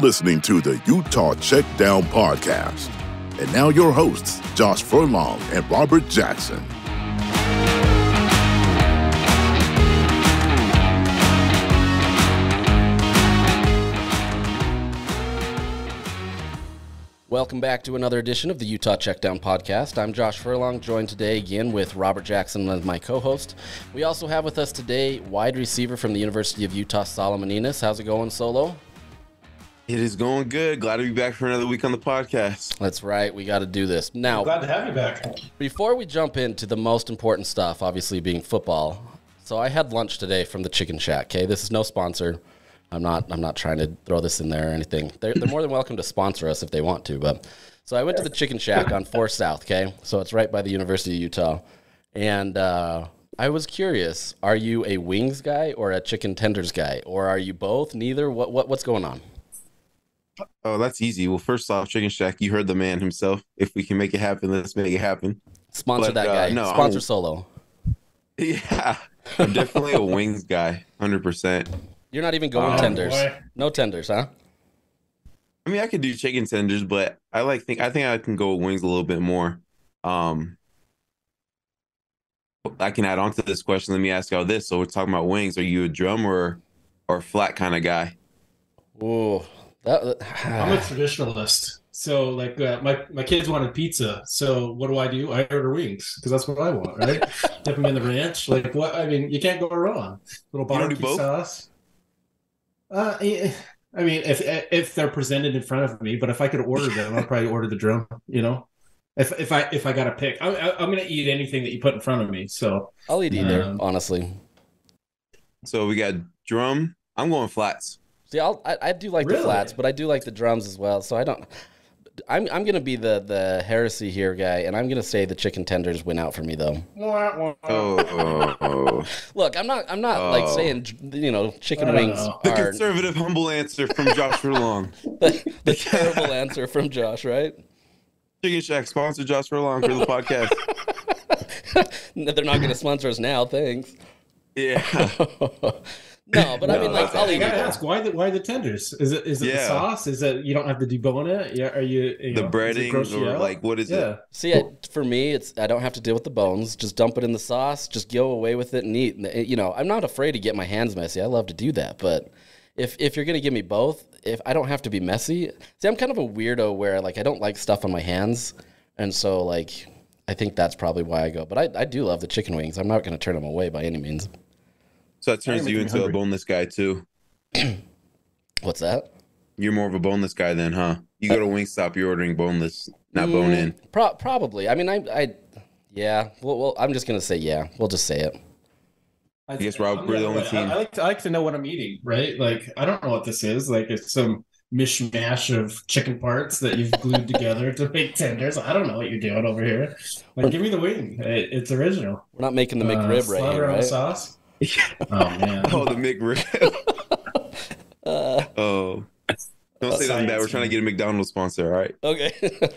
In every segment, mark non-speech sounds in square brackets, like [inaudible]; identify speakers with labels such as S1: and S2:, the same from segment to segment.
S1: Listening to the Utah Checkdown Podcast. And now your hosts, Josh Furlong and Robert Jackson.
S2: Welcome back to another edition of the Utah Checkdown Podcast. I'm Josh Furlong, joined today again with Robert Jackson as my co-host. We also have with us today wide receiver from the University of Utah, Solomon Enis. How's it going, Solo?
S3: It is going good. Glad to be back for another week on the podcast.
S2: That's right. We got to do this now.
S4: Glad to have you back.
S2: Before we jump into the most important stuff, obviously being football. So I had lunch today from the Chicken Shack. Okay, this is no sponsor. I'm not. I'm not trying to throw this in there or anything. They're, they're more than welcome to sponsor us if they want to. But so I went to the Chicken Shack on Four South. Okay, so it's right by the University of Utah, and uh, I was curious: Are you a wings guy or a chicken tenders guy, or are you both? Neither. What? What? What's going on?
S3: Oh, that's easy. Well, first off, Chicken Shack, you heard the man himself. If we can make it happen, let's make it happen.
S2: Sponsor
S3: But,
S2: that
S3: uh,
S2: guy.
S3: no,
S2: Sponsor
S3: I'm-
S2: Solo. [laughs]
S3: Yeah, I'm definitely a wings guy, hundred percent.
S2: You're not even going
S3: Oh,
S2: tenders.
S4: boy.
S2: No tenders, huh?
S3: I mean, I could do chicken tenders, but I like think I think I can go with wings a little bit more. Um, I can add on to this question. Let me ask y'all this. So we're talking about wings. Are you a drum or or flat kind of guy?
S2: Ooh, that.
S4: I'm a [sighs] traditionalist. So, like, uh, my, my kids wanted pizza. So, what do I do? I order wings because that's what I want, right? [laughs] Dip them in the ranch. Like, what? I mean, you can't go wrong. Little
S3: You don't do
S4: barbecue
S3: both?
S4: sauce. Uh, yeah, I mean, if if they're presented in front of me, but if I could order them, I'd probably order the drum. You know, if if I if I got to pick, I, I, I'm gonna eat anything that you put in front of me. So,
S2: I'll eat either,
S4: Um,
S2: honestly.
S3: So we got drum. I'm going flats.
S2: See, I'll, I I do like the flats, but I do like the drums as well. So I don't. I'm I'm gonna be the the heresy here guy, and I'm gonna say the chicken tenders win out for me though.
S3: Oh, oh, oh.
S2: Look, I'm not I'm not like
S3: Oh.
S2: saying you know chicken wings
S4: know.
S3: the
S2: are
S3: conservative, humble answer from Josh Furlong. [laughs]
S2: the terrible answer from Josh, right?
S3: Chicken Shack sponsor Josh Furlong for the podcast. [laughs]
S2: They're not gonna sponsor us now, thanks.
S3: Yeah. [laughs]
S2: no, [laughs] but I mean, like,
S3: that's-
S2: I'll
S4: I
S2: eat
S4: gotta ask why the why the tenders? Is it is it the sauce? Is it you don't have to debone it? Yeah, are you, you
S3: The
S4: know, does it
S3: breading or
S4: out?
S3: like what is
S4: yeah.
S3: it?
S2: See, I, for me, it's I don't have to deal with the bones. Just dump it in the sauce. Just go away with it and eat. It- You know, I'm not afraid to get my hands messy. I love to do that. But if if you're gonna give me both, if I don't have to be messy, see, I'm kind of a weirdo where like I don't like stuff on my hands, and so like I think that's probably why I go. But I, I do love the chicken wings. I'm not gonna turn them away by any means.
S3: So that turns
S4: You're
S3: you
S4: making me
S3: into a boneless guy too. [clears throat]
S2: What's that?
S3: You're more of a boneless guy then, huh? You go to Wingstop, you're ordering boneless, not
S2: Mm,
S3: bone in.
S2: Pro- probably. I mean, I I yeah. Well, well, I'm just gonna say yeah. We'll just say it.
S4: I
S3: guess, Rob,
S4: I'm
S3: we're the only team.
S4: I, I like to, I like to know what I'm eating, right? Like I don't know what this is. Like it's some mishmash of chicken parts that you've glued [laughs] together to make tenders. I don't know what you're doing over here. Like give me the wing. It, it's original.
S2: We're not making the
S4: Uh,
S2: McRib right here, right?
S4: sauce. [laughs] Oh man.
S3: Oh, the McRib. [laughs]
S2: Uh,
S3: oh. Don't say nothing bad. We're trying to get a McDonald's sponsor, all right?
S2: Okay.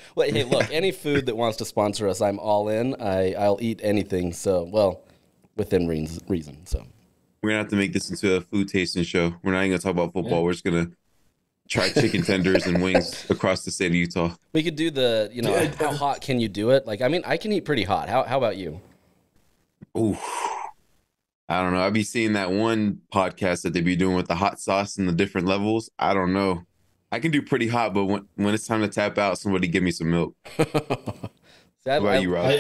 S2: [laughs] Wait, hey, look, any food that wants to sponsor us, I'm all in. I, I'll eat anything. So, well, within reason. reason so,
S3: We're gonna have to make this into a food tasting show. We're not even gonna talk about football.
S4: Yeah.
S3: We're just gonna try chicken tenders and wings across the state of Utah.
S2: we could do the, you know,
S4: Yeah.
S2: how hot can you do it? Like, I mean, I can eat pretty hot. How, how about you?
S3: Ooh. I don't know. I'd be seeing that one podcast that they be doing with the hot sauce and the different levels. I don't know. I can do pretty hot, but when, when it's time to tap out, somebody give me some milk. [laughs]
S2: See, I,
S3: What about
S2: I-
S3: you, Rob?
S4: I,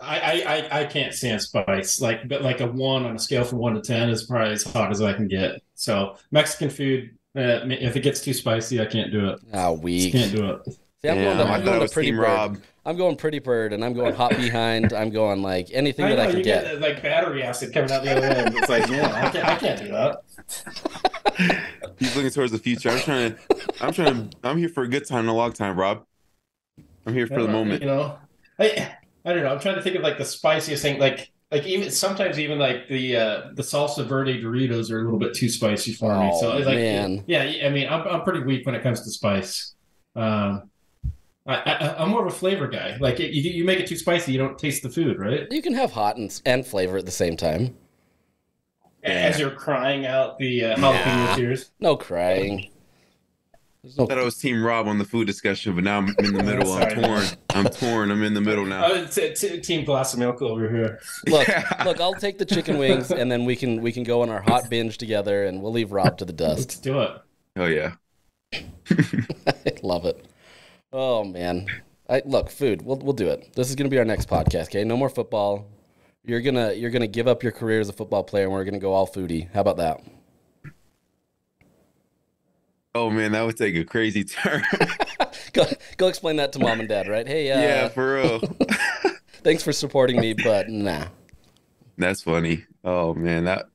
S4: I, I, I, I can't stand spice. Like, but like a one on a scale from one to ten is probably as hot as I can get. So Mexican food, uh, if it gets too spicy, I can't do it.
S2: Ah,
S4: Just
S2: weak.
S4: can't do it.
S2: See, I'm
S3: Yeah,
S2: going to,
S3: I
S2: I'm going to pretty
S3: Team
S2: bird.
S3: Rob.
S2: I'm going pretty bird, and I'm going hot behind. I'm going like anything
S4: I
S2: that
S4: know
S2: I can
S4: you
S2: get.
S4: get, like battery acid coming out the other end. It's like, yeah, I can't, I can't do that. [laughs]
S3: He's looking towards the future. I'm trying to. I'm trying to. I'm here for a good time and a long time, Rob. I'm here for the
S4: Yeah,
S3: moment.
S4: You know, I I don't know. I'm trying to think of like the spiciest thing. Like like even sometimes even like the uh the salsa verde Doritos are a little bit too spicy for me. So
S2: Oh,
S4: it's like
S2: man.
S4: yeah, I mean I'm I'm pretty weak when it comes to spice. Um, I, I I'm more of a flavor guy. Like you you make it too spicy, you don't taste the food, right?
S2: You can have hot and, and flavor at the same time.
S4: As you're crying out the uh, jalapeno
S2: Nah.
S4: tears.
S2: No crying. There's no
S3: I thought I was Team Rob on the food discussion, but now I'm in the [laughs] middle. I'm torn. I'm torn. I'm in the middle now. [laughs]
S4: Oh, t- t- team glass of milk over here.
S2: look,
S3: Yeah.
S2: look. I'll take the chicken wings, and then we can we can go on our hot binge together, and we'll leave Rob to the
S4: Let's
S2: dust. [laughs]
S4: do it.
S3: Oh yeah.
S2: Love it. Oh man, I look food. We'll we'll do it. This is gonna be our next podcast. Okay, no more football. You're gonna you're gonna give up your career as a football player, and we're gonna go all foodie. How about that?
S3: Oh man, that would take a crazy [laughs] turn. [laughs]
S2: Go go explain that to mom and dad, right? Hey, uh,
S3: yeah, for real. [laughs]
S2: thanks for supporting me, but nah.
S3: That's funny. Oh man, that.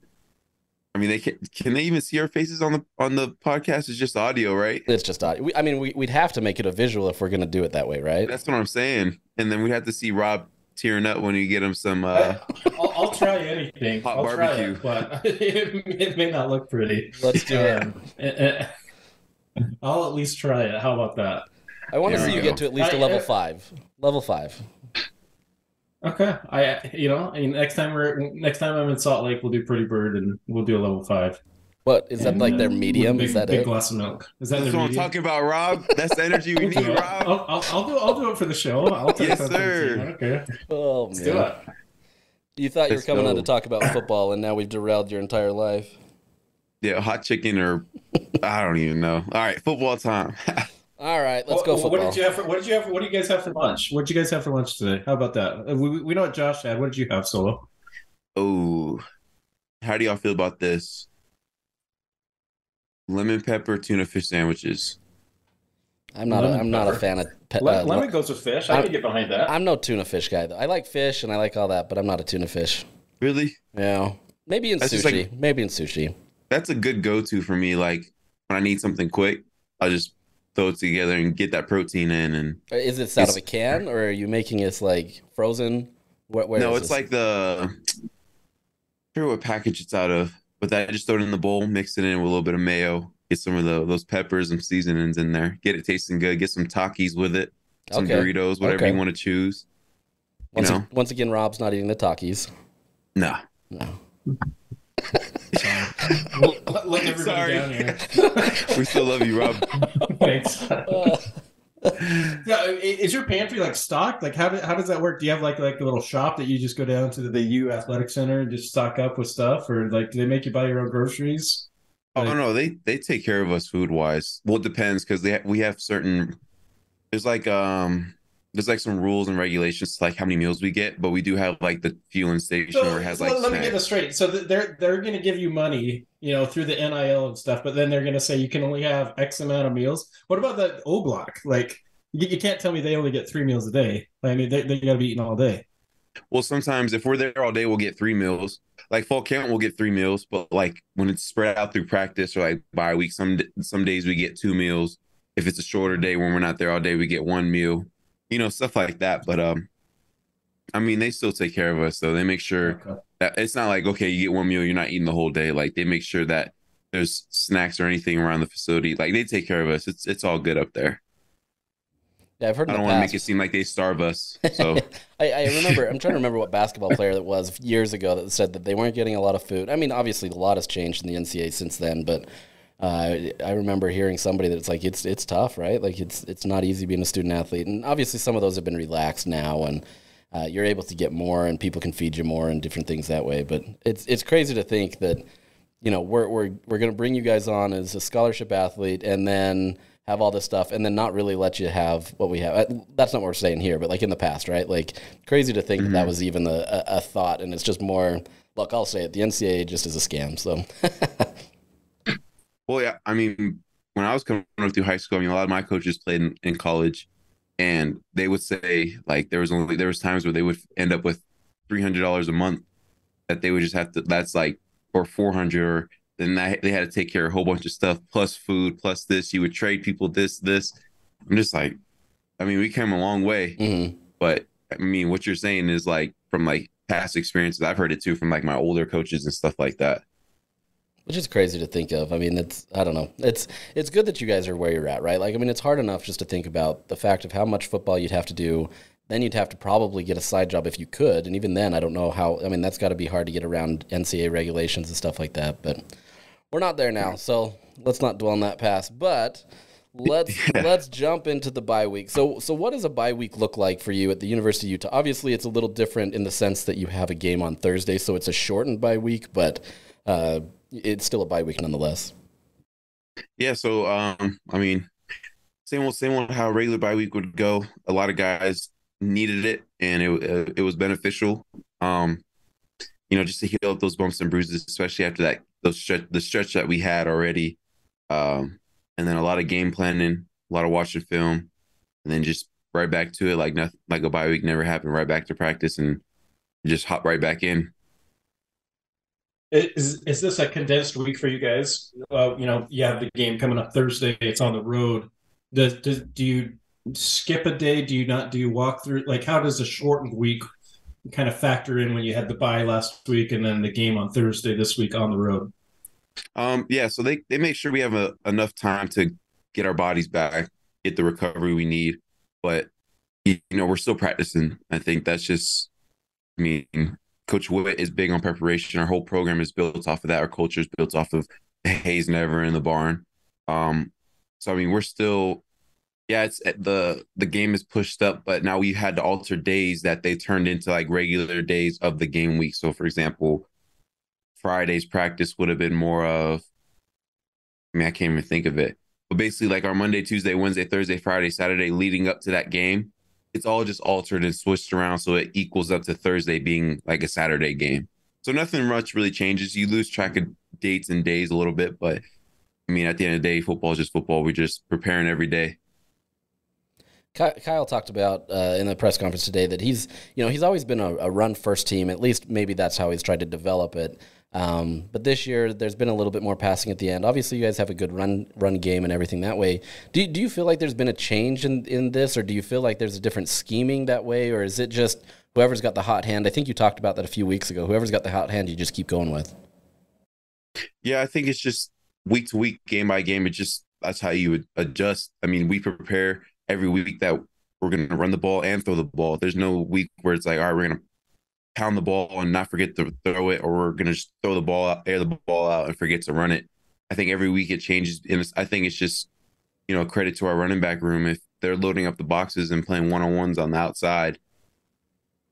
S3: I mean, they can. Can they even see our faces on the on the podcast? It's just audio, right?
S2: It's just audio. We, I mean, we, we'd have to make it a visual if we're gonna do it that way, right?
S3: That's what I'm saying. And then we have to see Rob tearing up when you get him some. uh [laughs]
S4: I'll, I'll try anything.
S3: Hot
S4: I'll
S3: barbecue.
S4: try it, but [laughs] it, it may not look pretty.
S2: Let's do it.
S4: Um, eh, eh, I'll at least try it. How about that?
S2: I want to
S3: There
S2: see you
S3: go.
S2: get to at least a
S4: I-
S2: level
S4: uh,
S2: five. Level five.
S4: Okay. I you know, I mean, next time we're next time I'm in Salt Lake, we'll do Pretty Bird and we'll do a level five.
S2: What is that like? Their medium?
S4: Big,
S2: Is that a
S4: big
S2: it?
S4: glass of milk? Is that
S3: That's
S4: their
S3: what I'm
S4: medium?
S3: talking about, Rob. That's the energy we [laughs] need. Rob.
S4: I'll, I'll, I'll do I'll do it for the show. I'll take
S3: Yes, sir.
S4: Okay.
S2: Oh
S4: Let's do it.
S2: You thought you were
S3: Let's
S2: coming on to talk about football, and now we've derailed your entire life.
S3: Yeah, hot chicken or I don't even know. All right, football time. [laughs]
S2: All right, let's
S4: What-
S2: go
S4: what, did you have? For, what did you have? For, what do you guys have for lunch? What did you guys have for lunch today? How about that? Uh, We, we know what Josh had. What did you have, Solo?
S3: oh, how do y'all feel about this? Lemon pepper tuna fish sandwiches.
S2: I'm not. A,
S4: Lemon
S2: I'm not a fan of. Pe-
S4: Le-
S2: uh,
S4: lemon goes with fish. I
S2: I'm-
S4: can get behind that.
S2: I'm no tuna fish guy though. I like fish and I like all that, but I'm not a tuna fish.
S3: Really?
S2: Yeah, maybe in
S3: That's
S2: sushi.
S3: just like-
S2: maybe in sushi.
S3: That's a good go-to for me. Like when I need something quick, I'll just throw it together and get that protein in. And
S2: Is this out of a can or are you making it like frozen? Where, where
S3: no, it's
S2: this?
S3: like the I forget what package it's out of, but that I just throw it in the bowl, mix it in with a little bit of mayo, get some of the those peppers and seasonings in there, get it tasting good, get some Takis with it, some
S2: Okay.
S3: Doritos, whatever
S2: Okay.
S3: you want to choose. You
S2: once,
S3: know?
S2: ag- once again, Rob's not eating the Takis.
S3: No.
S2: No.
S4: Well, let, let everybody
S3: Sorry.
S4: down here.
S3: We still love you, Rob.
S4: Thanks.
S2: Uh,
S4: Yeah, is your pantry like stocked? Like how do, how does that work? Do you have like like a little shop that you just go down to the, the U Athletic Center and just stock up with stuff, or like do they make you buy your own groceries?
S3: Oh no, they they take care of us food wise. Well, it depends because they ha- we have certain. There's like um there's like some rules and regulations to like how many meals we get, but we do have like the fueling station
S4: So,
S3: where it has like
S4: let me get this straight. So they're they're going to give you money, you know, through the NIL and stuff, but then they're going to say you can only have X amount of meals. What about that O block? Like you, you can't tell me they only get three meals a day. I mean, they they got to be eating all day.
S3: Well, sometimes if we're there all day, we'll get three meals. Like fall count, we'll get three meals, but like when it's spread out through practice or like bye week, some some days we get two meals. If it's a shorter day when we're not there all day, we get one meal. You know, stuff like that. But um, I mean, they still take care of us, though. They make sure
S4: Okay.
S3: that it's not like okay, you get one meal, you're not eating the whole day. Like they make sure that there's snacks or anything around the facility. Like they take care of us. It's it's all good up there.
S2: yeah, I've heard.
S3: I don't want to make it seem like they starve us. [laughs] So
S2: I, I remember. I'm trying to remember what basketball player that was years ago that said that they weren't getting a lot of food. I mean, obviously, a lot has changed in the NCAA since then, but uh, I remember hearing somebody that's like, it's it's tough, right? Like it's it's not easy being a student athlete, and obviously, some of those have been relaxed now, and uh, you're able to get more, and people can feed you more, and different things that way. But it's it's crazy to think that you know we're we're we're going to bring you guys on as a scholarship athlete, and then have all this stuff and then not really let you have what we have. Uh, That's not what we're saying here, but like in the past, right? Like crazy to think that that was even a, a, a thought. And it's just more, look, I'll say it. The NCAA just is a scam. So [laughs]
S3: Well, yeah. I mean, when I was coming up through high school, I mean, a lot of my coaches played in, in college, and they would say like there was only there was times where they would end up with three hundred dollars a month that they would just have to. That's like or four hundred, or then that, they had to take care of a whole bunch of stuff plus food plus this. You would trade people this this. I'm just like, I mean, we came a long way,
S2: mhm.
S3: but I mean, what you're saying is like from like past experiences. I've heard it too from like my older coaches and stuff like that.
S2: Which is crazy to think of. I mean, it's I don't know. It's it's good that you guys are where you're at, right? Like, I mean, it's hard enough just to think about the fact of how much football you'd have to do. Then you'd have to probably get a side job if you could, and even then, I don't know how. I mean, that's got to be hard to get around NCAA regulations and stuff like that. But we're not there now, so let's not dwell on that past. But let's [laughs] yeah. let's jump into the bye week. So so what does a bye week look like for you at the University of Utah? Obviously, it's a little different in the sense that you have a game on Thursday, so it's a shortened bye week, but uh, it's still a bye week nonetheless.
S3: Yeah. So um, I mean, same old same old how regular bye week would go. A lot of guys needed it, and it uh, it was beneficial. Um, you know, just to heal up those bumps and bruises, especially after that those stretch the stretch that we had already. Um, and then a lot of game planning, a lot of watching film, and then just right back to it like nothing like a bye week never happened, right back to practice and just hop right back in.
S4: Is is this a condensed week for you guys? Uh, you know, you have the game coming up Thursday. It's on the road. Does, does do you skip a day? Do you not? Do you walk through? Like, how does a shortened week kind of factor in when you had the bye last week and then the game on Thursday this week on the road?
S3: Um, yeah, so they they make sure we have a, enough time to get our bodies back, get the recovery we need, but you know we're still practicing. I think that's just, I mean, Coach Whitt is big on preparation. Our whole program is built off of that. Our culture is built off of Hay's never in the barn. Um, so I mean, we're still, yeah, it's eh, the the game is pushed up, but now we had to alter days that they turned into like regular days of the game week. So for example, Friday's practice would have been more of, I mean, I can't even think of it. But basically, like our Monday, Tuesday, Wednesday, Thursday, Friday, Saturday leading up to that game, it's all just altered and switched around so it equals up to Thursday being like a Saturday game. So nothing much really changes. You lose track of dates and days a little bit, but I mean, at the end of the day, football is just football. We're just preparing every day.
S2: Kyle talked about uh, in the press conference today that he's, you know, he's always been a, a, run first team. At least maybe that's how he's tried to develop it. Um, but this year, there's been a little bit more passing at the end. Obviously, you guys have a good run run game and everything that way. Do do you feel like there's been a change in in this, or do you feel like there's a different scheming that way, or is it just whoever's got the hot hand? I think you talked about that a few weeks ago. Whoever's got the hot hand, you just keep going with.
S3: Yeah, I think it's just week to week, game by game. It just that's how you would adjust. I mean, we prepare every week that we're going to run the ball and throw the ball. There's no week where it's like, all right, we're going to pound the ball and not forget to throw it, or we're gonna just throw the ball out, air the ball out, and forget to run it. I think every week it changes, and I think it's just you know credit to our running back room if they're loading up the boxes and playing one on ones on the outside.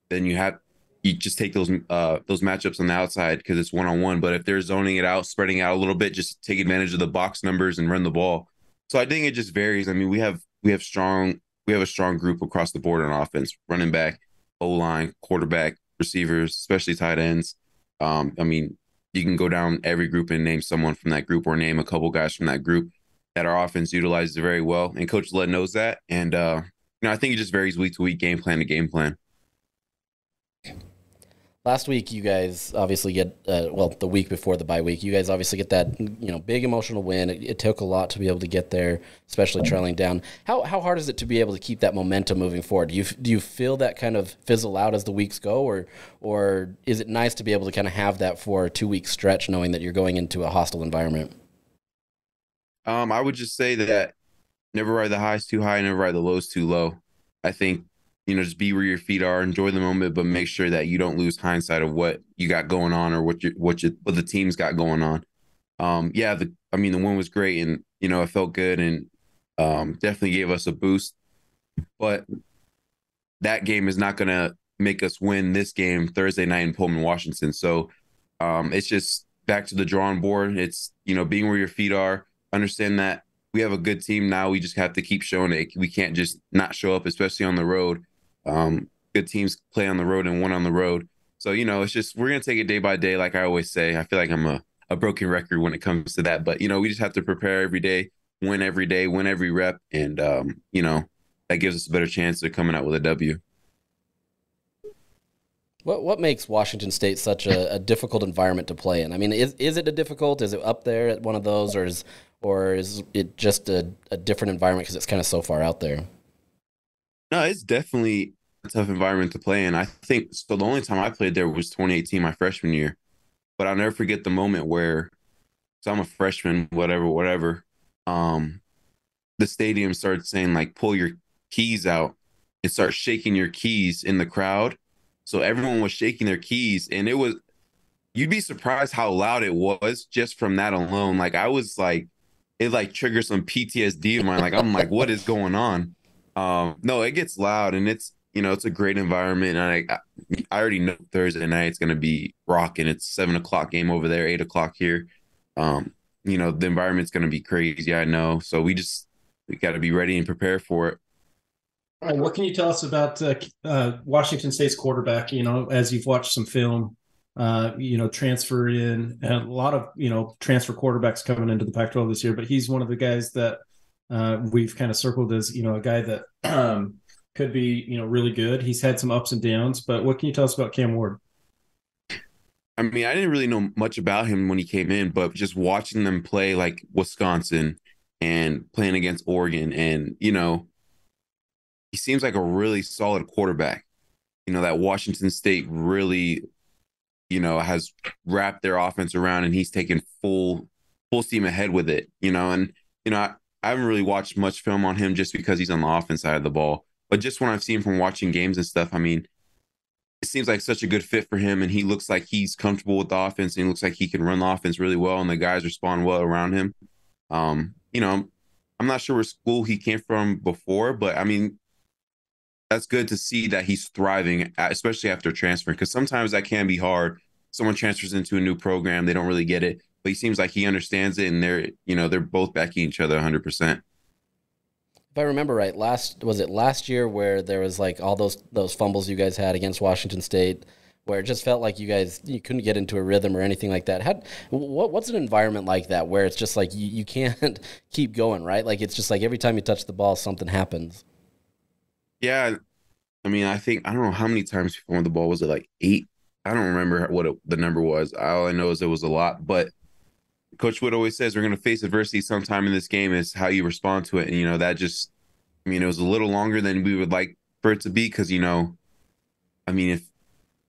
S3: Then you have you just take those uh those matchups on the outside because it's one on one. But if they're zoning it out, spreading out a little bit, just take advantage of the box numbers and run the ball. So I think it just varies. I mean, we have we have strong we have a strong group across the board on offense, running back, O line, quarterback, receivers, especially tight ends. Um, I mean, you can go down every group and name someone from that group or name a couple guys from that group that our offense utilizes very well. And Coach Led knows that. And uh, you know, I think it just varies week to week, game plan to game plan.
S2: Last week, you guys obviously get uh, well the week before the bye week. You guys obviously get that you know big emotional win. It, it, took a lot to be able to get there, especially trailing down. How how hard is it to be able to keep that momentum moving forward? Do you do you feel that kind of fizzle out as the weeks go, or or is it nice to be able to kind of have that for a two week stretch, knowing that you're going into a hostile environment?
S3: Um, I would just say that never ride the highs too high, never ride the lows too low. I think you know, just be where your feet are, enjoy the moment, but make sure that you don't lose hindsight of what you got going on or what you what you what the team's got going on. Um, yeah, the I mean the win was great and you know it felt good and um, definitely gave us a boost, but that game is not gonna make us win this game Thursday night in Pullman, Washington. So um, it's just back to the drawing board. It's you know being where your feet are, understand that we have a good team now. We just have to keep showing it. We can't just not show up, especially on the road. Um, good teams play on the road and won on the road. So, you know, it's just we're gonna take it day by day, like I always say. I feel like I'm a, a broken record when it comes to that. But, you know, we just have to prepare every day, win every day, win every rep, and um, you know, that gives us a better chance of coming out with a W.
S2: What what makes Washington State such a, a, difficult environment to play in? I mean, is is it a difficult? Is it up there at one of those, or is or is it just a, a different environment because it's kind of so far out there?
S3: No, it's definitely a tough environment to play in. I think so. The only time I played there was 2018, my freshman year. But I'll never forget the moment where, so I'm a freshman, whatever, whatever. Um, the stadium started saying like, "Pull your keys out," and start shaking your keys in the crowd. So everyone was shaking their keys, and it was. You'd be surprised how loud it was just from that alone. Like I was like, it like triggers some PTSD of mine. Like I'm like, what is going on? Um, no, it gets loud and it's you know it's a great environment. And I I already know Thursday night it's gonna be rocking. It's seven o'clock game over there, eight o'clock here. Um, you know the environment's gonna be crazy. I know. So we just we got to be ready and prepare for it.
S4: Right, what can you tell us about uh, uh, Washington State's quarterback? You know, as you've watched some film, uh, you know, transfer in and a lot of you know transfer quarterbacks coming into the Pac-12 this year, but he's one of the guys that uh, we've kind of circled as you know a guy that [clears throat] um, could be you know really good. He's had some ups and downs, but what can you tell us about Cam Ward?
S3: I mean, I didn't really know much about him when he came in, but just watching them play like Wisconsin and playing against Oregon, and you know, he seems like a really solid quarterback. You know, that Washington State really, you know, has wrapped their offense around, and he's taken full full steam ahead with it. You know, and you know, I, I haven't really watched much film on him just because he's on the offense side of the ball. But just when I've seen from watching games and stuff, I mean, it seems like such a good fit for him, and he looks like he's comfortable with the offense, and he looks like he can run the offense really well, and the guys respond well around him. Um, you know, I'm not sure where school he came from before, but I mean, that's good to see that he's thriving, especially after transferring, because sometimes that can be hard. Someone transfers into a new program, they don't really get it, but he seems like he understands it, and they're, you know, they're both backing each other 100. percent
S2: if I remember right, last was it last year where there was like all those those fumbles you guys had against Washington State, where it just felt like you guys you couldn't get into a rhythm or anything like that. Had what what's an environment like that where it's just like you, you can't [laughs] keep going, right? Like it's just like every time you touch the ball, something happens.
S3: Yeah, I mean, I think I don't know how many times we fumbled the ball. Was it like eight? I don't remember what it, the number was. All I know is it was a lot, but. Coach Wood always says we're going to face adversity sometime in this game. Is how you respond to it, and you know that just I mean, it was a little longer than we would like for it to be because, you know, I mean, if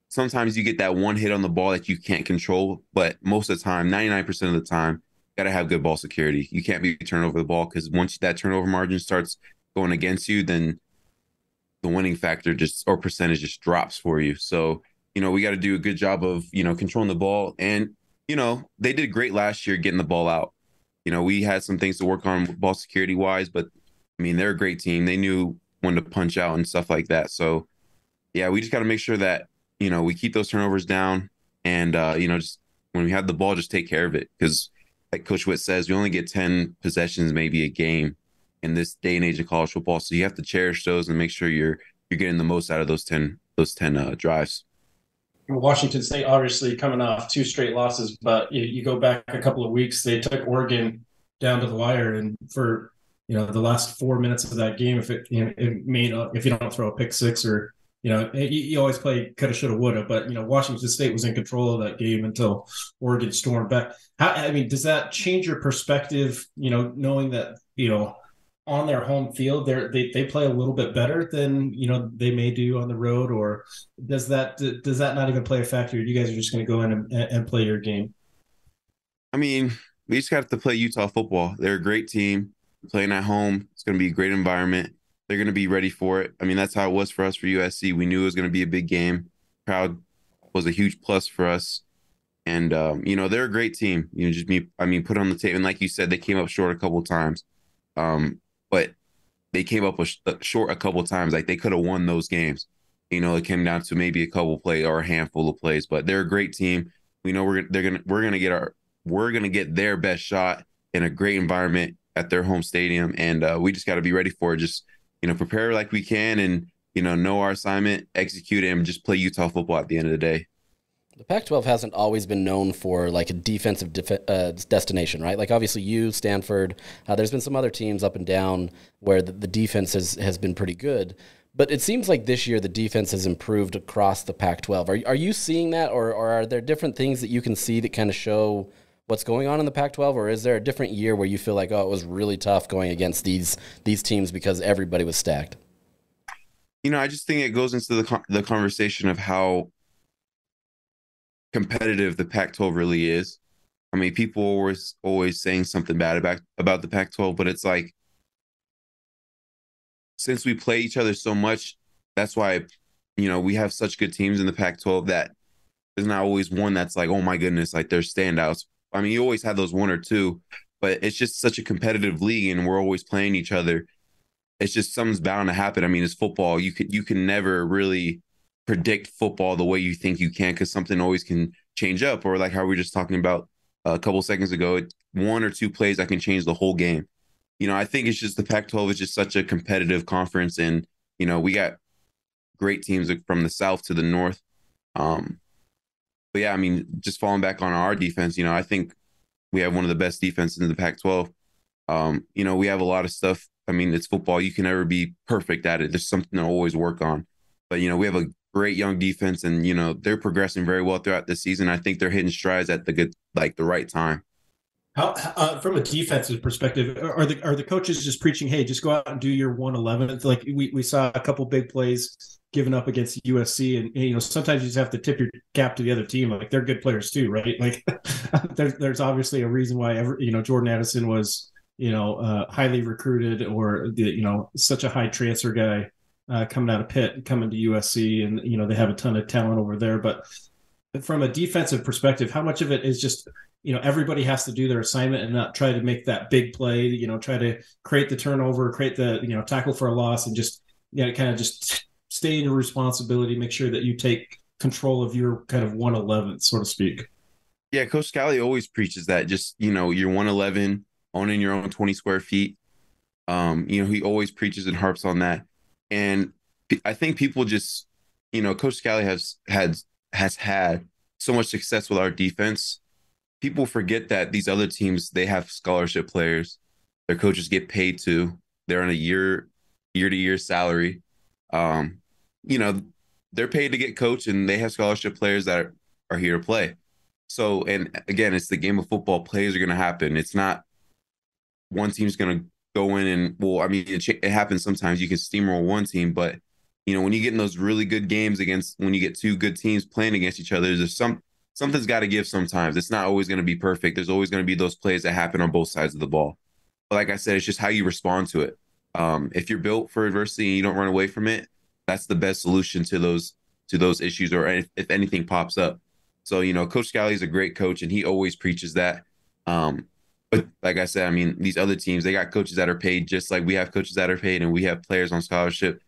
S3: sometimes you get that one hit on the ball that you can't control, but most of the time, 99% of the time, got to have good ball security. You can't be turning over the ball because once that turnover margin starts going against you, then the winning factor just or percentage just drops for you. So, you know, we got to do a good job of, you know, controlling the ball. And, you know, they did great last year getting the ball out. You know, we had some things to work on ball security wise, but I mean, they're a great team. They knew when to punch out and stuff like that. So, yeah, we just got to make sure that you know we keep those turnovers down, and uh, you know, just when we have the ball, just take care of it because, like Coach Whitt says, we only get ten possessions, maybe a game, in this day and age of college football. So you have to cherish those and make sure you're you're getting the most out of those ten those ten uh, drives.
S4: Washington State obviously coming off two straight losses, but you, you go back a couple of weeks, they took Oregon down to the wire, and for you know the last four minutes of that game if it you know it may if you don't throw a pick six or you know you, you always play coulda shoulda woulda but you know washington state was in control of that game until oregon stormed back. How, i mean does that change your perspective you know knowing that you know on their home field they they they play a little bit better than you know they may do on the road or does that does that not even play a factor you guys are just going to go in and, and play your game
S3: i mean we just have to play utah football they're a great team playing at home. It's going to be a great environment. They're going to be ready for it. I mean, that's how it was for us for USC. We knew it was going to be a big game. Crowd was a huge plus for us. And um, you know, they're a great team. You know, just me, I mean, put on the tape. And like you said, they came up short a couple times. Um, but they came up with short a couple times. Like they could have won those games. You know, it came down to maybe a couple plays or a handful of plays, but they're a great team. We know we're they're gonna we're gonna get our we're gonna get their best shot in a great environment at their home stadium, and uh, we just got to be ready for it. Just you know, prepare like we can, and you know, know our assignment, execute it, and just play Utah football at the end of the day.
S2: The Pac-12 hasn't always been known for like a defensive def- uh, destination, right? Like obviously you, Stanford. Uh, there's been some other teams up and down where the, the defense has, has been pretty good. But it seems like this year the defense has improved across the Pac-12. Are, are you seeing that, or, or are there different things that you can see that kind of show what's going on in the Pac-12, or is there a different year where you feel like, oh, it was really tough going against these these teams because everybody was stacked?
S3: You know, I just think it goes into the the conversation of how competitive the Pac-12 really is. I mean, people always always saying something bad about about the Pac-12, but it's like since we play each other so much, that's why you know we have such good teams in the Pac-12 that there's not always one that's like, oh my goodness, like they're standouts. I mean, you always have those one or two, but it's just such a competitive league and we're always playing each other. It's just something's bound to happen. I mean, it's football. You can you can never really predict football the way you think you can because something always can change up. Or like how we were just talking about a couple seconds ago, one or two plays that can change the whole game. You know, I think it's just the Pac-12 is just such a competitive conference, and you know we got great teams from the south to the north. Um, but yeah, I mean, just falling back on our defense, you know, I think we have one of the best defenses in the Pac-12. Um, you know, we have a lot of stuff. I mean, it's football. You can never be perfect at it. There's something to always work on. But you know, we have a great young defense, and you know, they're progressing very well throughout the season. I think they're hitting strides at the good, like the right time.
S4: How, uh, from a defensive perspective, are the are the coaches just preaching, "Hey, just go out and do your one eleventh"? Like we, we saw a couple big plays given up against USC, and, and, you know sometimes you just have to tip your cap to the other team. Like they're good players too, right? [laughs] Like [laughs] there's there's obviously a reason why ever you know Jordan Addison was you know uh, highly recruited or the you know such a high transfer guy uh, coming out of Pitt, coming to USC, and you know they have a ton of talent over there. But from a defensive perspective, how much of it is just you know everybody has to do their assignment and not try to make that big play you know try to create the turnover create the you know tackle for a loss and just you know kind of just stay in your responsibility make sure that you take control of your kind of 111 so to speak.
S3: Yeah coach scalley always preaches that just you know you're 111 owning your own 20 square feet. Um you know he always preaches and harps on that and i think people just you know coach scalley has had has had so much success with our defense people forget that these other teams they have scholarship players. Their coaches get paid to. They're on a year year to year salary. Um, you know, they're paid to get coached, and they have scholarship players that are, are here to play. So, and again, it's the game of football. Plays are going to happen. It's not one team's going to go in and well, I mean, it, it happens sometimes. You can steamroll one team, but you know, when you get in those really good games against when you get two good teams playing against each other, there's some something's got to give sometimes. It's not always going to be perfect. There's always going to be those plays that happen on both sides of the ball. But like I said, it's just how you respond to it. Um, if you're built for adversity and you don't run away from it, that's the best solution to those to those issues or if, if anything pops up. So, you know, Coach Scalley is a great coach and he always preaches that. Um, but like I said, I mean, these other teams, they got coaches that are paid just like we have coaches that are paid, and we have players on scholarship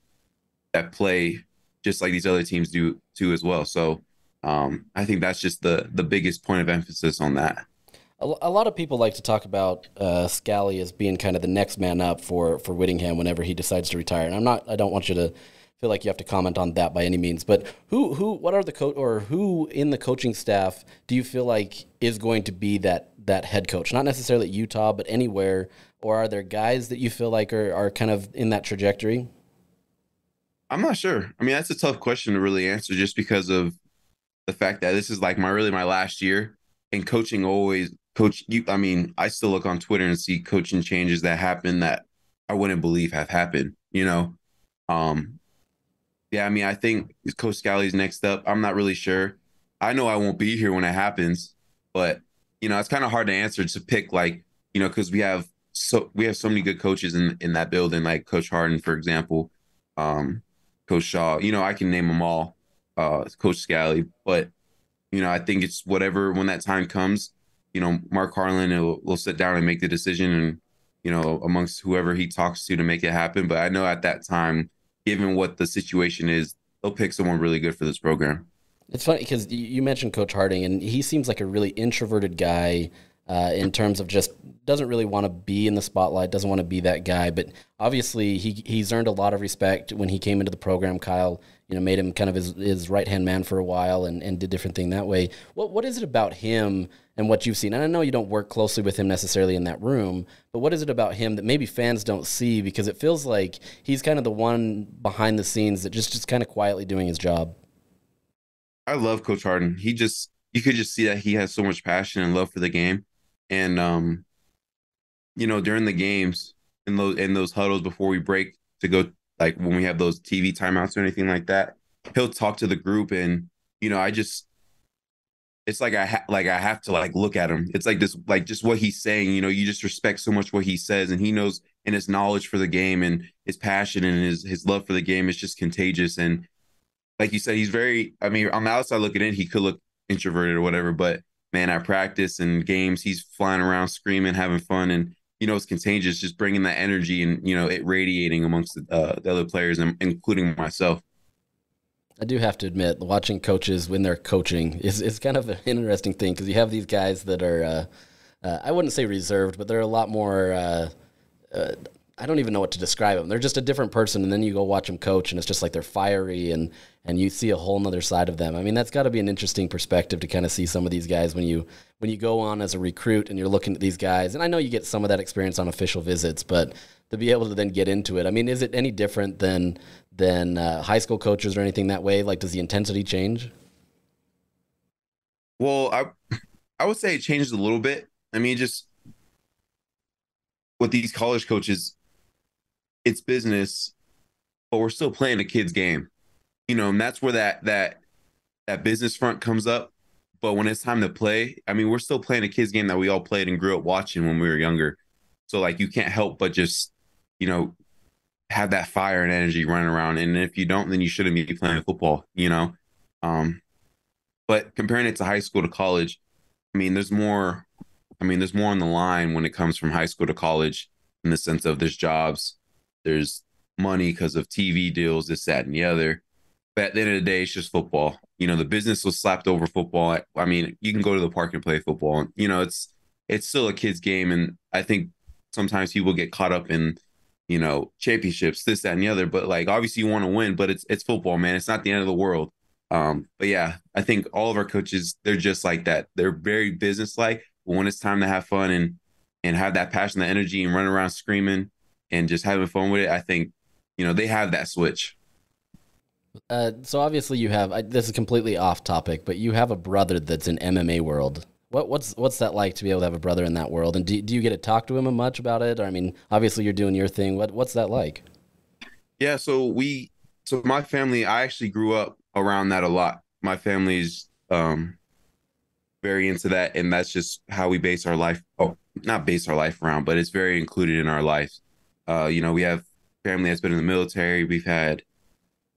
S3: that play just like these other teams do too as well. So um, I think that's just the the biggest point of emphasis on that.
S2: A, lot of people like to talk about uh, Scalley as being kind of the next man up for for Whittingham whenever he decides to retire. And I'm not. I don't want you to feel like you have to comment on that by any means. But who who what are the coach or who in the coaching staff do you feel like is going to be that that head coach? Not necessarily at Utah, but anywhere. Or are there guys that you feel like are are kind of in that trajectory?
S3: I'm not sure. I mean, that's a tough question to really answer just because of the fact that this is like my really my last year and coaching always coach you I mean, I still look on Twitter and see coaching changes that happen that I wouldn't believe have happened, you know. Um yeah, I mean, I think Coach Scalley's next up. I'm not really sure. I know I won't be here when it happens, but you know, it's kind of hard to answer to pick like, you know, because we have so we have so many good coaches in in that building, like Coach Harding, for example, um, Coach Shah. You know, I can name them all uh, Coach Scalley. But you know, I think it's whatever when that time comes. You know, Mark Harlan will, will sit down and make the decision, and you know, amongst whoever he talks to to make it happen. But I know at that time, given what the situation is, they'll pick someone really good for this program.
S2: It's funny because you mentioned Coach Harding, and he seems like a really introverted guy uh, in terms of just doesn't really want to be in the spotlight, doesn't want to be that guy. But obviously, he he's earned a lot of respect when he came into the program. Kyle, you know, made him kind of his, his right hand man for a while, and, and did different thing that way. What what is it about him and what you've seen? And I know you don't work closely with him necessarily in that room, but what is it about him that maybe fans don't see because it feels like he's kind of the one behind the scenes that just just kind of quietly doing his job.
S3: I love Coach Harding. He just you could just see that he has so much passion and love for the game and um, you know, during the games in those in those huddles before we break to go like when we have those TV timeouts or anything like that, he'll talk to the group and you know, I just it's like I ha- like I have to like look at him. It's like this like just what he's saying, you know, you just respect so much what he says and he knows and his knowledge for the game and his passion and his his love for the game is just contagious and like you said he's very I mean on the outside looking in he could look introverted or whatever, but man, at practice and games, he's flying around screaming, having fun, and you know it's contagious. Just bringing that energy and you know it radiating amongst the, uh, the other players, and including myself.
S2: I do have to admit, watching coaches when they're coaching is, is kind of an interesting thing because you have these guys that are, uh, uh, I wouldn't say reserved, but they're a lot more. Uh, uh, I don't even know what to describe them. They're just a different person, and then you go watch them coach, and it's just like they're fiery, and and you see a whole nother side of them. I mean, that's got to be an interesting perspective to kind of see some of these guys when you when you go on as a recruit and you're looking at these guys. And I know you get some of that experience on official visits, but to be able to then get into it, I mean, is it any different than than uh, high school coaches or anything that way? Like, does the intensity change?
S3: Well, I I would say it changed a little bit. I mean, just with these college coaches, it's business, but we're still playing a kid's game. You know, and that's where that that that business front comes up. But when it's time to play, I mean, we're still playing a kid's game that we all played and grew up watching when we were younger. So like you can't help but just, you know, have that fire and energy running around. And if you don't, then you shouldn't be playing football, you know? Um, but comparing it to high school to college, I mean, there's more, I mean, there's more on the line when it comes from high school to college in the sense of there's jobs, there's money because of TV deals, this, that, and the other. But at the end of the day, it's just football. You know, the business was slapped over football. I mean, you can go to the park and play football. You know, it's it's still a kid's game, and I think sometimes people get caught up in, you know, championships, this, that, and the other. But like, obviously, you want to win, but it's it's football, man. It's not the end of the world. Um, but yeah, I think all of our coaches, they're just like that. They're very business-like. But when it's time to have fun and and have that passion, that energy, and run around screaming and just having fun with it, I think you know they have that switch.
S2: Uh, so obviously you have I, this is completely off topic, but you have a brother that's in MMA world. What what's what's that like to be able to have a brother in that world? And do do you get to talk to him much about it? Or, I mean, obviously you're doing your thing. What what's that like?
S3: Yeah, so we so my family, I actually grew up around that a lot. My family's um very into that, and that's just how we base our life. Oh, not base our life around, but it's very included in our lives. Uh, you know, we have family that's been in the military. We've had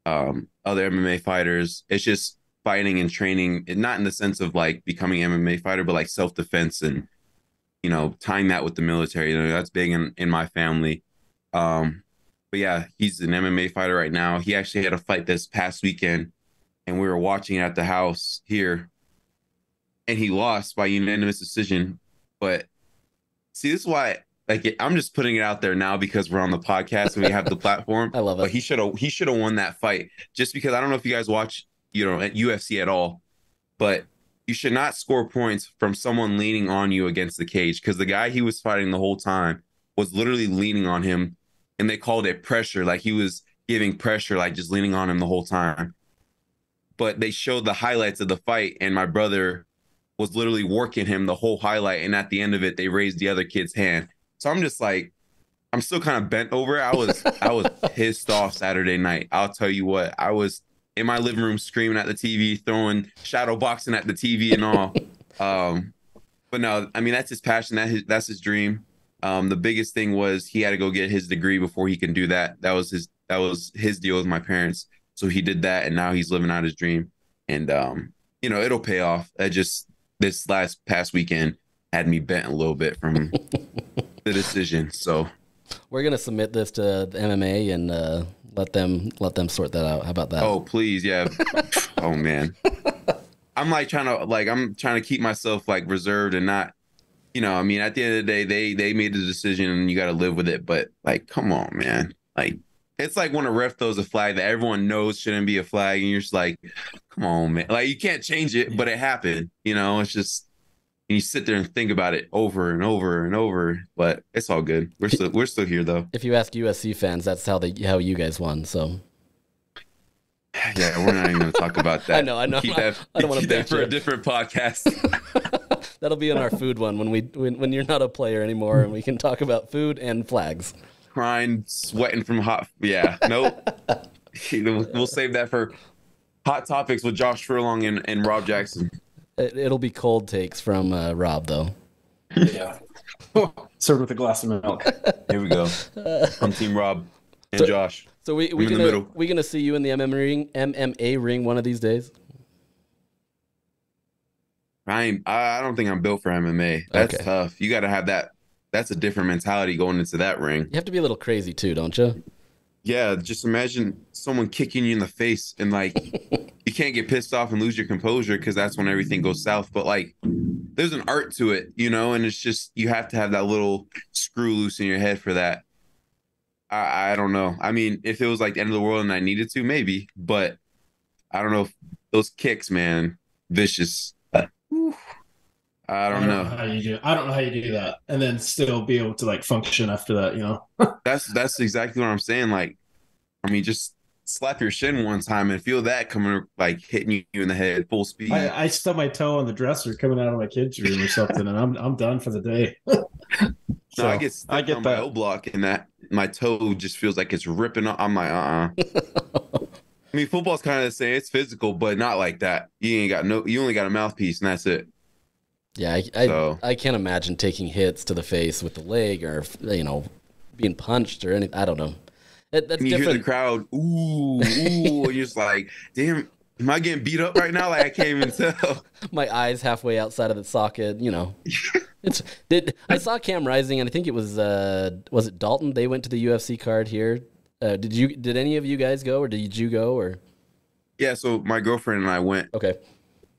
S3: um, other MMA fighters. It's just fighting and training, not in the sense of like becoming MMA fighter, but like self defense and you know tying that with the military. You know, that's big in in my family. Um, but yeah, he's an MMA fighter right now. He actually had a fight this past weekend, and we were watching at the house here, and he lost by unanimous decision. But see, this is why like I'm just putting it out there now because we're on the podcast and we have the [laughs] platform.
S2: I love it.
S3: But he should have he should have won that fight just because I don't know if you guys watch you know at UFC at all, but you should not score points from someone leaning on you against the cage because the guy he was fighting the whole time was literally leaning on him, and they called it pressure. Like he was giving pressure, like just leaning on him the whole time. But they showed the highlights of the fight, and my brother was literally working him the whole highlight. And at the end of it, they raised the other kid's hand. So I'm just like, I'm still kind of bent over. I was I was [laughs] pissed off Saturday night. I'll tell you what, I was in my living room screaming at the TV, throwing shadow boxing at the TV and all. [laughs] um, but no, I mean that's his passion. That his, that's his dream. Um, the biggest thing was he had to go get his degree before he can do that. That was his that was his deal with my parents. So he did that, and now he's living out his dream. And um, you know, it'll pay off. I just this last past weekend had me bent a little bit from [laughs] the decision. So
S2: we're gonna submit this to the MMA and uh, let them let them sort that out. How about that?
S3: Oh please, yeah. [laughs] oh man, [laughs] I'm like trying to like I'm trying to keep myself like reserved and not, you know. I mean, at the end of the day, they they made the decision and you got to live with it. But like, come on, man. Like, it's like when a ref throws a flag that everyone knows shouldn't be a flag, and you're just like, come on, man. Like you can't change it, but it happened. You know, it's just you sit there and think about it over and over and over. But it's all good. We're still we're still here though.
S2: If you ask USC fans, that's how they how you guys won. So
S3: yeah, we're not even going to talk about [laughs] that.
S2: I know, I know.
S3: Keep that,
S2: I don't want to
S3: that for you. a different podcast. [laughs]
S2: That'll be in our food one when we when, when you're not a player anymore, and we can talk about food and flags.
S3: Crying, sweating from hot. Yeah, nope. [laughs] we'll save that for hot topics with Josh Furlong and, and Rob Jackson.
S2: It, will be cold takes from uh, Rob, though.
S4: Yeah. [laughs] Served with a glass of milk.
S3: Here we go. I'm Team Rob and
S2: so,
S3: Josh.
S2: So we we gonna we gonna see you in the MMA ring MMA ring one of these days.
S3: I I don't think I'm built for MMA. That's
S2: Okay.
S3: tough. You got to have that. That's a different mentality going into that ring.
S2: You have to be a little crazy too, don't you?
S3: Yeah, just imagine someone kicking you in the face and like [laughs] you can't get pissed off and lose your composure because that's when everything goes south. But like, there's an art to it, you know, and it's just you have to have that little screw loose in your head for that. I I don't know. I mean, if it was like the end of the world and I needed to, maybe, but I don't know. If those kicks, man, vicious. Whew. I don't know.
S4: how you do. I don't know how you do that, and then still be able to like function after that. You know. [laughs]
S3: That's that's exactly what I'm saying. Like, I mean, just slap your shin one time and feel that coming like hitting you in the head full speed.
S4: I, I stubbed my toe on the dresser coming out of my kids' room or something, and I'm I'm done for the day. [laughs]
S3: no, I get stuck
S4: I get
S3: on my
S4: that.
S3: O block and that my toe just feels like it's ripping off. I'm like, uh uh [laughs] I mean, football's kind of the same. It's physical, but not like that. You ain't got no. You only got a mouthpiece, and that's it.
S2: Yeah, I, I,
S3: So-
S2: I can't imagine taking hits to the face with the leg or you know being punched or anything. I don't know. That, that's
S3: And you hear
S2: different.
S3: the crowd, ooh, ooh, and you're just like, damn, am I getting beat up right now? Like I can't even tell. [laughs]
S2: My eyes halfway outside of the socket. You know, [laughs] it's. Did I saw Cam Rising and I think it was uh was it Dalton? They went to the UFC card here. Uh, did you? Did any of you guys go or did you go or?
S3: Yeah, so my girlfriend and I went,
S2: Okay.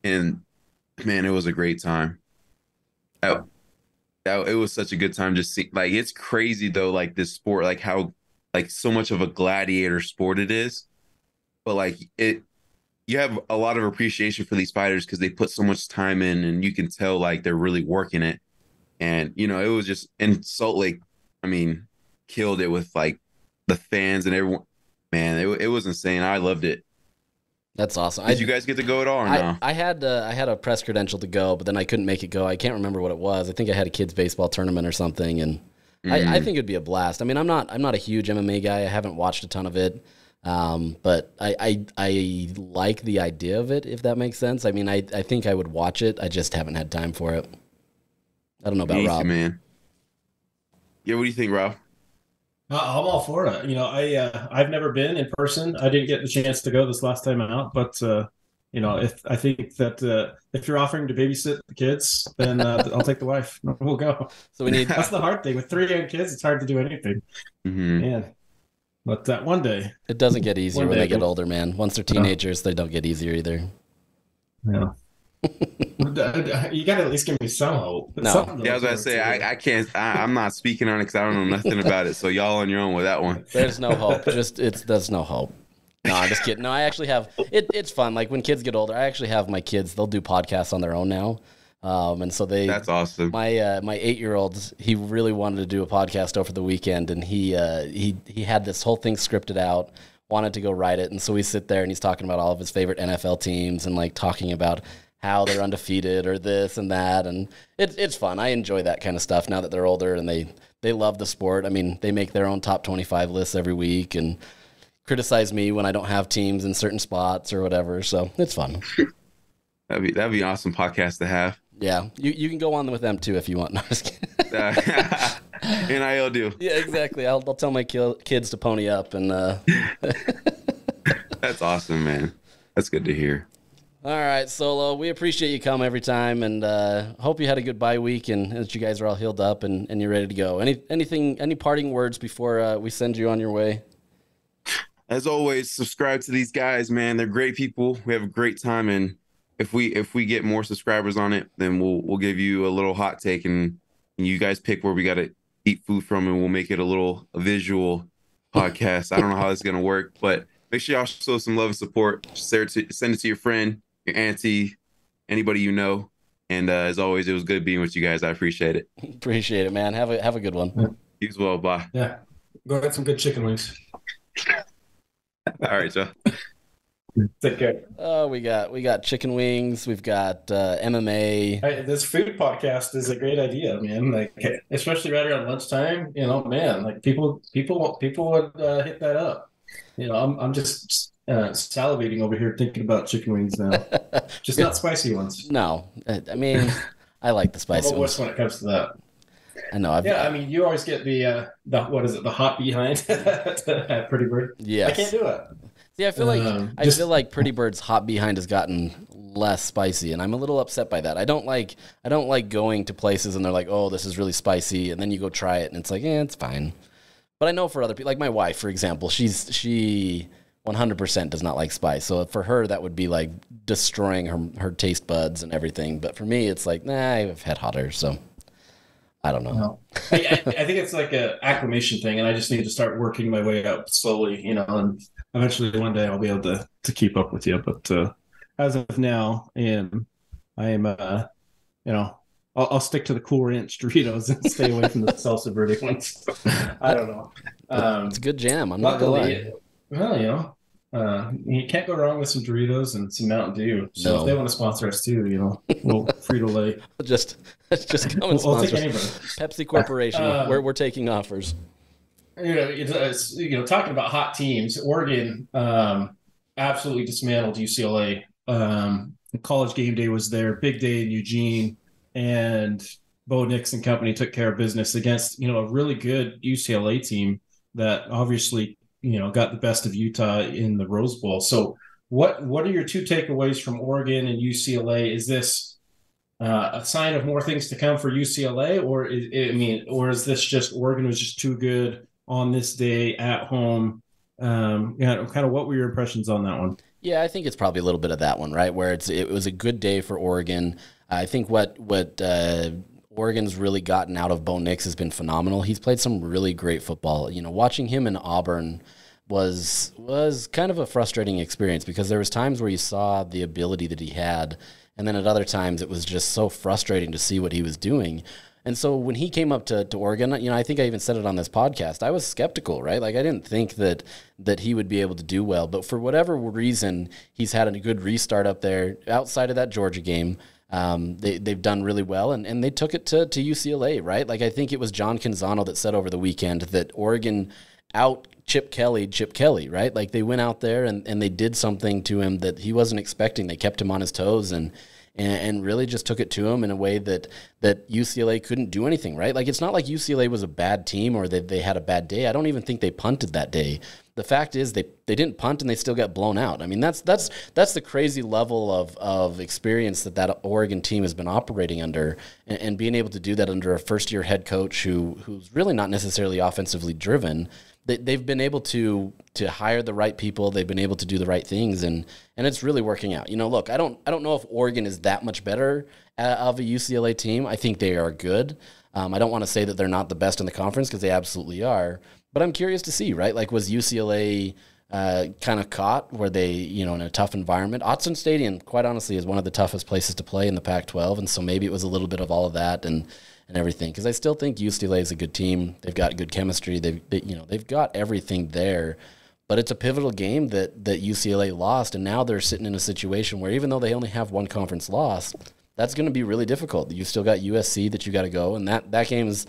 S3: and man, it was a great time. That, that it was such a good time. Just see, like it's crazy though, like this sport, like how like so much of a gladiator sport it is, but like it, you have a lot of appreciation for these fighters because they put so much time in, and you can tell like they're really working it. And you know, it was just in Salt Lake. I mean, killed it with like the fans and everyone. Man, it, it was insane. I loved it.
S2: That's awesome.
S3: Did
S2: I,
S3: you guys get to go at all or
S2: I,
S3: no?
S2: I had uh, I had a press credential to go, but then I couldn't make it go. I can't remember what it was. I think I had a kids baseball tournament or something, and I, I
S3: Mm.
S2: think it'd be a blast. I mean, I'm not I'm not a huge MMA guy. I haven't watched a ton of it, um, but I, I I like the idea of it. If that makes sense. I mean, I I think I would watch it. I just haven't had time for it. I don't know about
S3: Me too,
S2: Rob.
S3: man. Yeah, what do you think, Rob?
S4: Uh, I'm all for it. You know, I uh, I've never been in person. I didn't get the chance to go this last time out, but uh, you know, if I think that uh, if you're offering to babysit the kids, then uh, I'll take the wife. [laughs] We'll go.
S2: So we need [laughs]
S4: That's the hard thing with three young kids. It's hard to do anything,
S3: hmm
S4: man. But uh, one day,
S2: it doesn't get easier when they get older, man. Once they're teenagers, they don't get easier either.
S4: yeah. [laughs] you got to at least give me some hope.
S2: No.
S4: Something
S3: Yeah, I was
S4: look
S3: about to say I, I can't. I, I'm not speaking on it because I don't know nothing about it. So y'all on your own with that one.
S2: There's no hope. Just it's there's no hope. No, I'm just kidding. No, I actually have it. It's fun. Like when kids get older, I actually have my kids. They'll do podcasts on their own now, um, and so they.
S3: That's awesome.
S2: my uh, my eight year old. He really wanted to do a podcast over the weekend, and he uh, he he had this whole thing scripted out. Wanted to go write it, and so we sit there and he's talking about all of his favorite NFL teams and like talking about how they're undefeated or this and that, and it's it's fun. I enjoy that kind of stuff now that they're older and they they love the sport. I mean, they make their own top twenty five lists every week and criticize me when I don't have teams in certain spots or whatever. So it's fun. [laughs]
S3: That'd be that'd be an awesome podcast to have.
S2: Yeah, you you can go on with them too if you want. No, I'm just kidding. [laughs]
S3: Uh, [laughs] NIL deal.
S2: Yeah, exactly. I'll, I'll tell my ki- kids to pony up and. Uh...
S3: That's awesome, man. That's good to hear.
S2: All right, Solo. We appreciate you come every time, and uh, hope you had a good bye week and that you guys are all healed up and, and you're ready to go. Any anything any parting words before uh, we send you on your way?
S3: As always, subscribe to these guys, man. They're great people. We have a great time, and if we if we get more subscribers on it, then we'll we'll give you a little hot take, and, and you guys pick where we got to eat food from, and we'll make it a little visual [laughs] podcast. I don't know how this is gonna work, but make sure y'all show some love and support. Share it to, send it to your friend, your auntie, anybody you know. And uh, as always, it was good being with you guys. I appreciate it. [laughs]
S2: Appreciate it, man. Have a have a good one.
S3: You as well. Bye.
S4: Yeah, go get some good chicken wings.
S3: All right, Joe.
S4: Take care.
S2: Oh, we got we got chicken wings. We've got uh, MMA.
S4: Hey, this food podcast is a great idea, man. Like, especially right around lunchtime. You know, man, like people, people, people would uh, hit that up. You know, I'm, I'm just uh, salivating over here thinking about chicken wings now. [laughs] just not spicy ones.
S2: No, I I mean I like the
S4: I'm
S2: spicy ones.
S4: when it comes to that.
S2: I know. I've,
S4: Yeah, I mean, you always get the uh, the what is it, the hot behind [laughs] at Pretty Bird.
S2: Yeah,
S4: I can't do it.
S2: See, I feel like
S4: Um,
S2: I
S4: just-
S2: feel like Pretty Bird's hot behind has gotten less spicy, and I'm a little upset by that. I don't like I don't like going to places and they're like, oh, this is really spicy, and then you go try it and it's like, yeah, it's fine. But I know for other people, like my wife, for example, she's she 100% does not like spice. So for her, that would be like destroying her her taste buds and everything. But for me, it's like, nah, I've had hotter, so I don't know.
S4: No. I, I, I think it's like a acclimation thing, and I just need to start working my way up slowly, you know, and eventually one day I'll be able to to keep up with you. But uh, as of now, and I am, uh, you know, I'll, I'll, stick to the Cool Ranch Doritos and stay away from the [laughs] salsa verde ones. I don't know.
S2: Um, it's a good jam. I'm not gonna lie.
S4: Well, you know, uh, you can't go wrong with some Doritos and some Mountain Dew. So no. if they want to sponsor us too, you know, we'll [laughs] Frito Lay.
S2: just just come and we'll, sponsor we'll Pepsi Corporation. Uh, we're we're taking offers.
S4: You know, it's, you know, talking about hot teams, Oregon um, absolutely dismantled UCLA. Um, college game day was there, big day in Eugene, and Bo Nix and company took care of business against you know a really good UCLA team that obviously you know got the best of Utah in the Rose Bowl. So what what are your two takeaways from Oregon and UCLA? Is this uh, a sign of more things to come for UCLA, or is, I mean, or is this just Oregon was just too good on this day at home? Um, yeah, kind of what were your impressions on that one?
S2: Yeah, I think it's probably a little bit of that one, right? Where it's it was a good day for Oregon. I think what what uh, Oregon's really gotten out of Bo Nix has been phenomenal. He's played some really great football. You know, watching him in Auburn was was kind of a frustrating experience because there was times where you saw the ability that he had, and then at other times it was just so frustrating to see what he was doing. And so when he came up to, to Oregon, you know, I think I even said it on this podcast. I was skeptical, right? Like I didn't think that that he would be able to do well, but for whatever reason, he's had a good restart up there outside of that Georgia game. Um, they, they've done really well, and, and they took it to, to UCLA, right? Like, I think it was John Canzano that said over the weekend that Oregon out Chip Kelly, Chip Kelly, right? Like, they went out there and, and they did something to him that he wasn't expecting. They kept him on his toes and, and, really just took it to him in a way that, that UCLA couldn't do anything, right? Like, it's not like UCLA was a bad team or that they had a bad day. I don't even think they punted that day the fact is they, they didn't punt and they still got blown out. I mean that's that's that's the crazy level of, of experience that that Oregon team has been operating under, and, and being able to do that under a first year head coach who who's really not necessarily offensively driven. They, they've been able to to hire the right people. They've been able to do the right things, and and it's really working out. You know, look, I don't I don't know if Oregon is that much better uh, of a UCLA team. I think they are good. Um, I don't want to say that they're not the best in the conference because they absolutely are. But I'm curious to see, right? Like, was UCLA uh, kind of caught? Were they, you know, in a tough environment? Autzen Stadium, quite honestly, is one of the toughest places to play in the Pac-12, and so maybe it was a little bit of all of that and and everything. Because I still think UCLA is a good team. They've got good chemistry. They've, they, you know, they've got everything there. But it's a pivotal game that that UCLA lost, and now they're sitting in a situation where even though they only have one conference loss, that's going to be really difficult. You still got USC that you got to go, and that that game is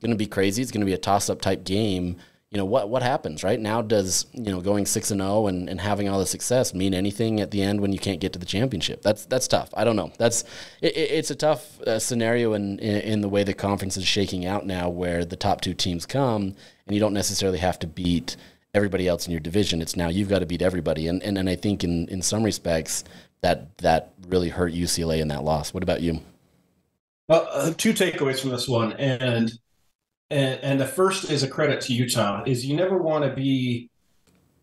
S2: going to be crazy. It's going to be a toss up type game. You know what what happens right now? Does you know going six and zero oh and having all the success mean anything at the end when you can't get to the championship? That's that's tough. I don't know. That's it, it's a tough uh, scenario in, in in the way the conference is shaking out now, where the top two teams come, and you don't necessarily have to beat everybody else in your division. It's now you've got to beat everybody, and and, and I think in in some respects that that really hurt UCLA in that loss. What about you?
S4: Well, uh, two takeaways from this one, and, and and the first is a credit to Utah. Is you never want to be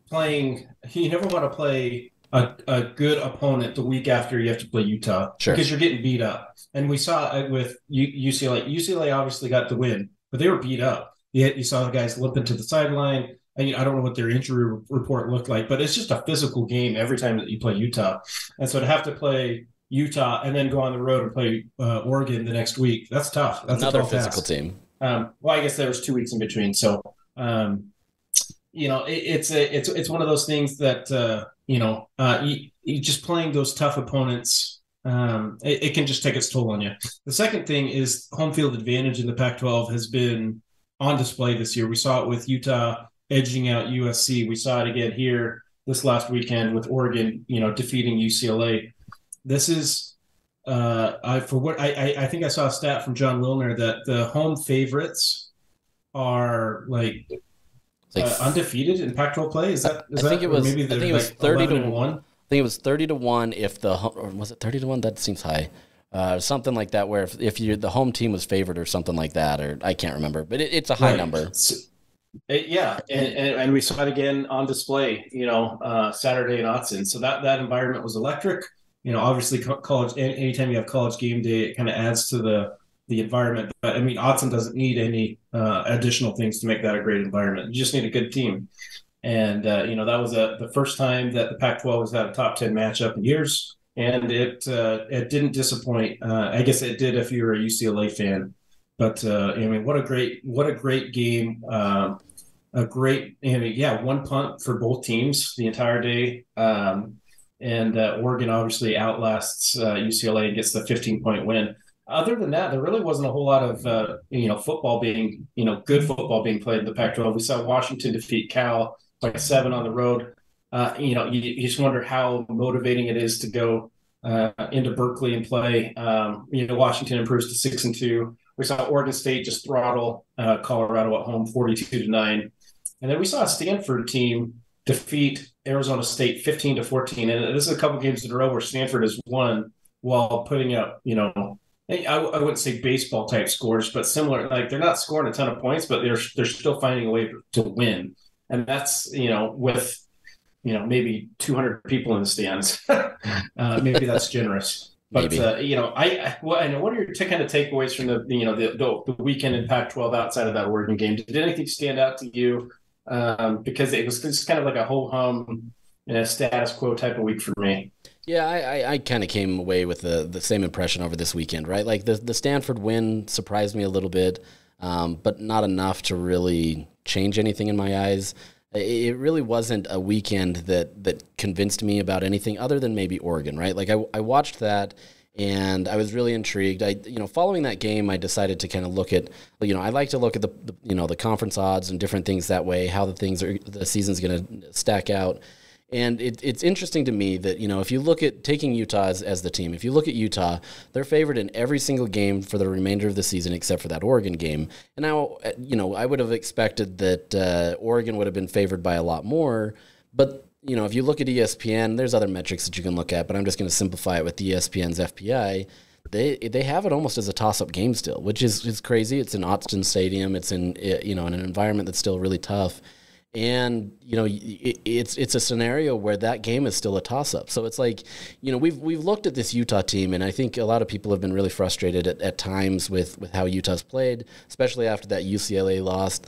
S4: playing. [laughs] You never want to play a, a good opponent the week after you have to play Utah
S2: sure.
S4: because you're getting beat up. And we saw it with UCLA. UCLA obviously got the win, but they were beat up. Yet you saw the guys limping to the sideline. I, I don't know what their injury report looked like, but it's just a physical game every time that you play Utah. And so to have to play Utah and then go on the road and play uh, Oregon the next week, that's tough. That's
S2: another physical task. team.
S4: Um, well, I guess there was two weeks in between, so um, you know it, it's a, it's it's one of those things that uh, you know uh, you, you just playing those tough opponents. Um, it, it, can just take its toll on you. The second thing is home field advantage in the Pac-12 has been on display this year. We saw it with Utah edging out USC. We saw it again here this last weekend with Oregon, you know, defeating UCLA. This is uh, I for what I, I think I saw a stat from Jon Wilner that the home favorites are like, like uh, undefeated in Pac-12 play. Is that? Is
S2: I think
S4: that,
S2: it was. Maybe I think it was thirty to
S4: one.
S2: I think it was thirty to one if the or was it thirty to one? That seems high. Uh, something like that, where if, if you the home team was favored or something like that, or I can't remember, but it, it's a high right. number. So,
S4: it, yeah, and, and, and we saw it again on display, you know, uh, Saturday in Autzen. So that that environment was electric. You know, obviously college. Anytime you have college game day, it kind of adds to the the environment. But I mean, Autzen doesn't need any uh, additional things to make that a great environment. You just need a good team. And uh, you know, that was a, the first time that the Pac-12 has had a top ten matchup in years, and it uh, it didn't disappoint. Uh, I guess it did if you were a UCLA fan. But uh, I mean, what a great what a great game. Um, a great, I mean, yeah, one punt for both teams the entire day. Um, and uh, Oregon obviously outlasts uh, UCLA and gets the 15 point win. Other than that, there really wasn't a whole lot of uh, you know football being you know good football being played in the Pac-12. We saw Washington defeat Cal by seven on the road. Uh, you know, you, you, just wonder how motivating it is to go uh, into Berkeley and play. Um, you know, Washington improves to six and two. We saw Oregon State just throttle uh, Colorado at home, forty-two to nine, and then we saw a Stanford team defeat Arizona State fifteen to fourteen. And this is a couple games in a row where Stanford has won while putting up, you know, I, I wouldn't say baseball type scores, but similar. Like they're not scoring a ton of points, but they're they're still finding a way to win, and that's you know with you know maybe 200 people in the stands. [laughs] uh, maybe that's generous. But uh, you know, I, I well, and what are your t- kind of takeaways from the you know the, the, the weekend in Pac-12 outside of that Oregon game? Did anything stand out to you? Um, because it was just kind of like a whole hum, you know, status quo type of week for me.
S2: Yeah, I, I, I kind of came away with the, the same impression over this weekend, right? Like the the Stanford win surprised me a little bit, um, but not enough to really change anything in my eyes. It really wasn't a weekend that that convinced me about anything other than maybe Oregon, right? Like I, I watched that and I was really intrigued. I, you know, following that game, I decided to kind of look at, you know, I like to look at the, the you know, the conference odds and different things that way, how the things are, the season's going to stack out. And it, it's interesting to me that, you know, if you look at taking Utah as, as, the team, if you look at Utah, they're favored in every single game for the remainder of the season except for that Oregon game. And now, you know, I would have expected that uh, Oregon would have been favored by a lot more. But, you know, if you look at ESPN, there's other metrics that you can look at, but I'm just going to simplify it with ESPN's FPI. They, they have it almost as a toss up game still, which is, is crazy. It's in Autzen Stadium. It's in you know in an environment that's still really tough and you know it's it's a scenario where that game is still a toss up. So it's like you know we've we've looked at this Utah team, and I think a lot of people have been really frustrated at, at times with with how Utah's played, especially after that UCLA loss.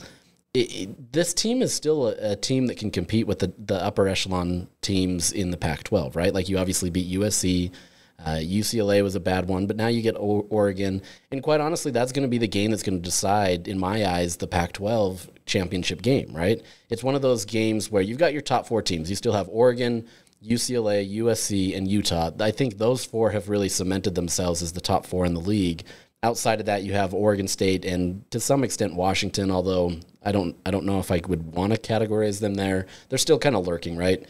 S2: It, it, this team is still a, a, team that can compete with the, the upper echelon teams in the Pac-12, right? Like you obviously beat USC. Uh, UCLA was a bad one, but now you get o- Oregon. And quite honestly, that's going to be the game that's going to decide, in my eyes, the Pac 12 championship game, right? It's one of those games where you've got your top four teams. You still have Oregon, UCLA, USC, and Utah. I think those four have really cemented themselves as the top four in the league. Outside of that, you have Oregon State and to some extent Washington. Although I don't, I don't know if I would want to categorize them there. They're still kind of lurking, right?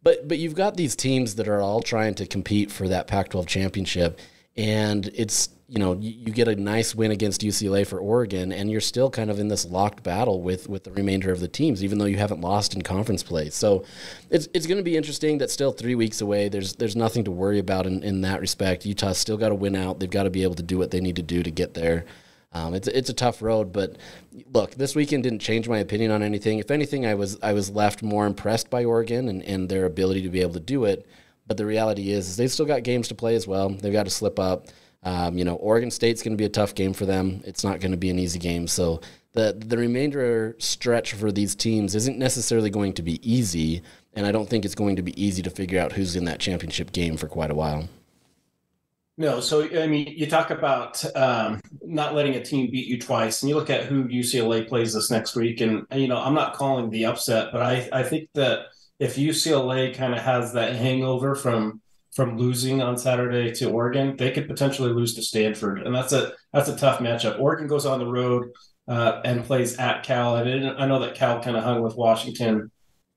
S2: But but you've got these teams that are all trying to compete for that Pac-12 championship, and it's you know you, get a nice win against UCLA for Oregon, and you're still kind of in this locked battle with with the remainder of the teams, even though you haven't lost in conference play. So it's it's going to be interesting. That's still three weeks away. There's there's nothing to worry about in, in that respect. Utah's still got to win out. They've got to be able to do what they need to do to get there. Um, it's it's a tough road, but look, this weekend didn't change my opinion on anything. If anything, I was I was left more impressed by Oregon and, and their ability to be able to do it. But the reality is, is they've still got games to play as well. They've got to slip up. Um, you know, Oregon State's going to be a tough game for them. It's not going to be an easy game. So the the remainder stretch for these teams isn't necessarily going to be easy, and I don't think it's going to be easy to figure out who's in that championship game for quite a while.
S4: No, so I mean, you talk about um, not letting a team beat you twice, and you look at who UCLA plays this next week, and you know, I'm not calling the upset, but I I think that if UCLA kind of has that hangover from from losing on Saturday to Oregon, they could potentially lose to Stanford, and that's a that's a tough matchup. Oregon goes on the road uh, and plays at Cal, and I know that Cal kind of hung with Washington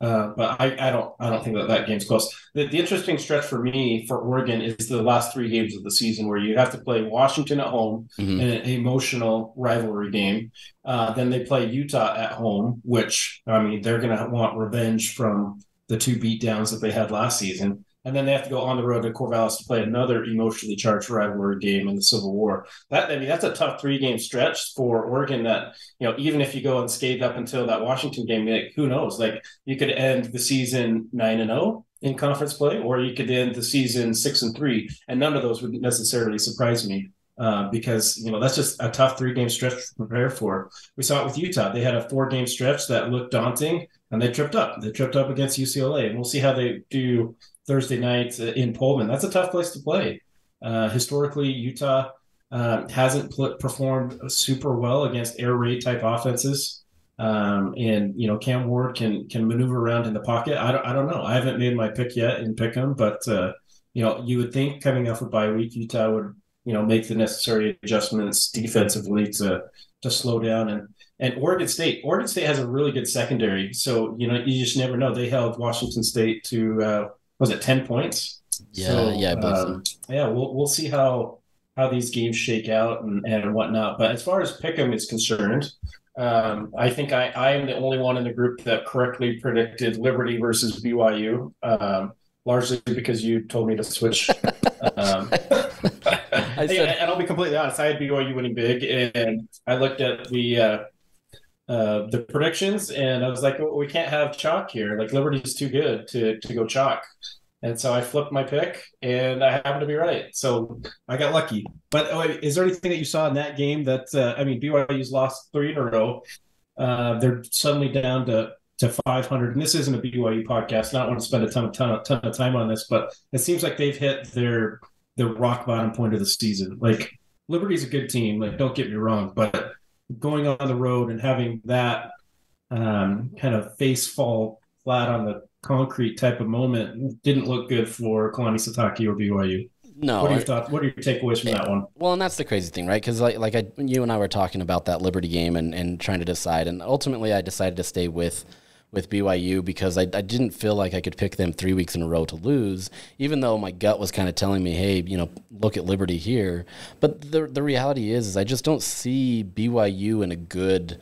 S4: uh, but I, I don't I don't think that that game's close. The, the interesting stretch for me for Oregon is the last three games of the season where you have to play Washington at home mm-hmm. in an emotional rivalry game. Uh, then they play Utah at home, which I mean they're going to want revenge from the two beatdowns that they had last season. and then they have to go on the road to Corvallis to play another emotionally charged rivalry game in the Civil War. That I mean, that's a tough three game stretch for Oregon. That you know, even if you go unscathed up until that Washington game, like who knows? Like you could end the season nine and zero oh in conference play, or you could end the season six and three, and none of those would necessarily surprise me. Uh, because you know that's just a tough three game stretch to prepare for. We saw it with Utah; they had a four game stretch that looked daunting, and they tripped up. They tripped up against UCLA, and we'll see how they do Thursday night in Pullman. That's a tough place to play. Uh, historically, Utah uh, hasn't pl- performed super well against air raid type offenses. Um, and you know Cam Ward can can maneuver around in the pocket. I don't I don't know. I haven't made my pick yet in Pick'em, but uh, you know you would think coming off a bye week, Utah would you know make the necessary adjustments defensively to to slow down and and Oregon State. Oregon State has a really good secondary, so you know you just never know. They held Washington State to uh, was it ten points?
S2: Yeah, so, yeah, um,
S4: yeah. We'll we'll see how how these games shake out and, and whatnot. But as far as Pick'em is concerned, um, I think I, I am the only one in the group that correctly predicted Liberty versus BYU, um, largely because you told me to switch. [laughs] um, I said, and I'll be completely honest, I had BYU winning big, and I looked at the uh, uh, the predictions, and I was like, well, we can't have chalk here. Like Liberty's too good to to go chalk. And so I flipped my pick, and I happened to be right. So I got lucky. But oh, is there anything that you saw in that game that uh, I mean, BYU's lost three in a row. Uh, they're suddenly down to to 500, and this isn't a BYU podcast. Not want to spend a ton of ton, ton of time on this, but it seems like they've hit their the rock bottom point of the season. Like Liberty's a good team. Like don't get me wrong, but going on the road and having that um, kind of face fall flat on the concrete type of moment didn't look good for Kalani Sitake or BYU.
S2: No.
S4: What are your thoughts? What are your takeaways from that one?
S2: Well, and that's the crazy thing, right? Because like like I, you and I were talking about that Liberty game and, and trying to decide, and ultimately I decided to stay with with BYU because I, I didn't feel like I could pick them three weeks in a row to lose, even though my gut was kind of telling me, hey, you know, look at Liberty here. But the the reality is, is I just don't see BYU in a good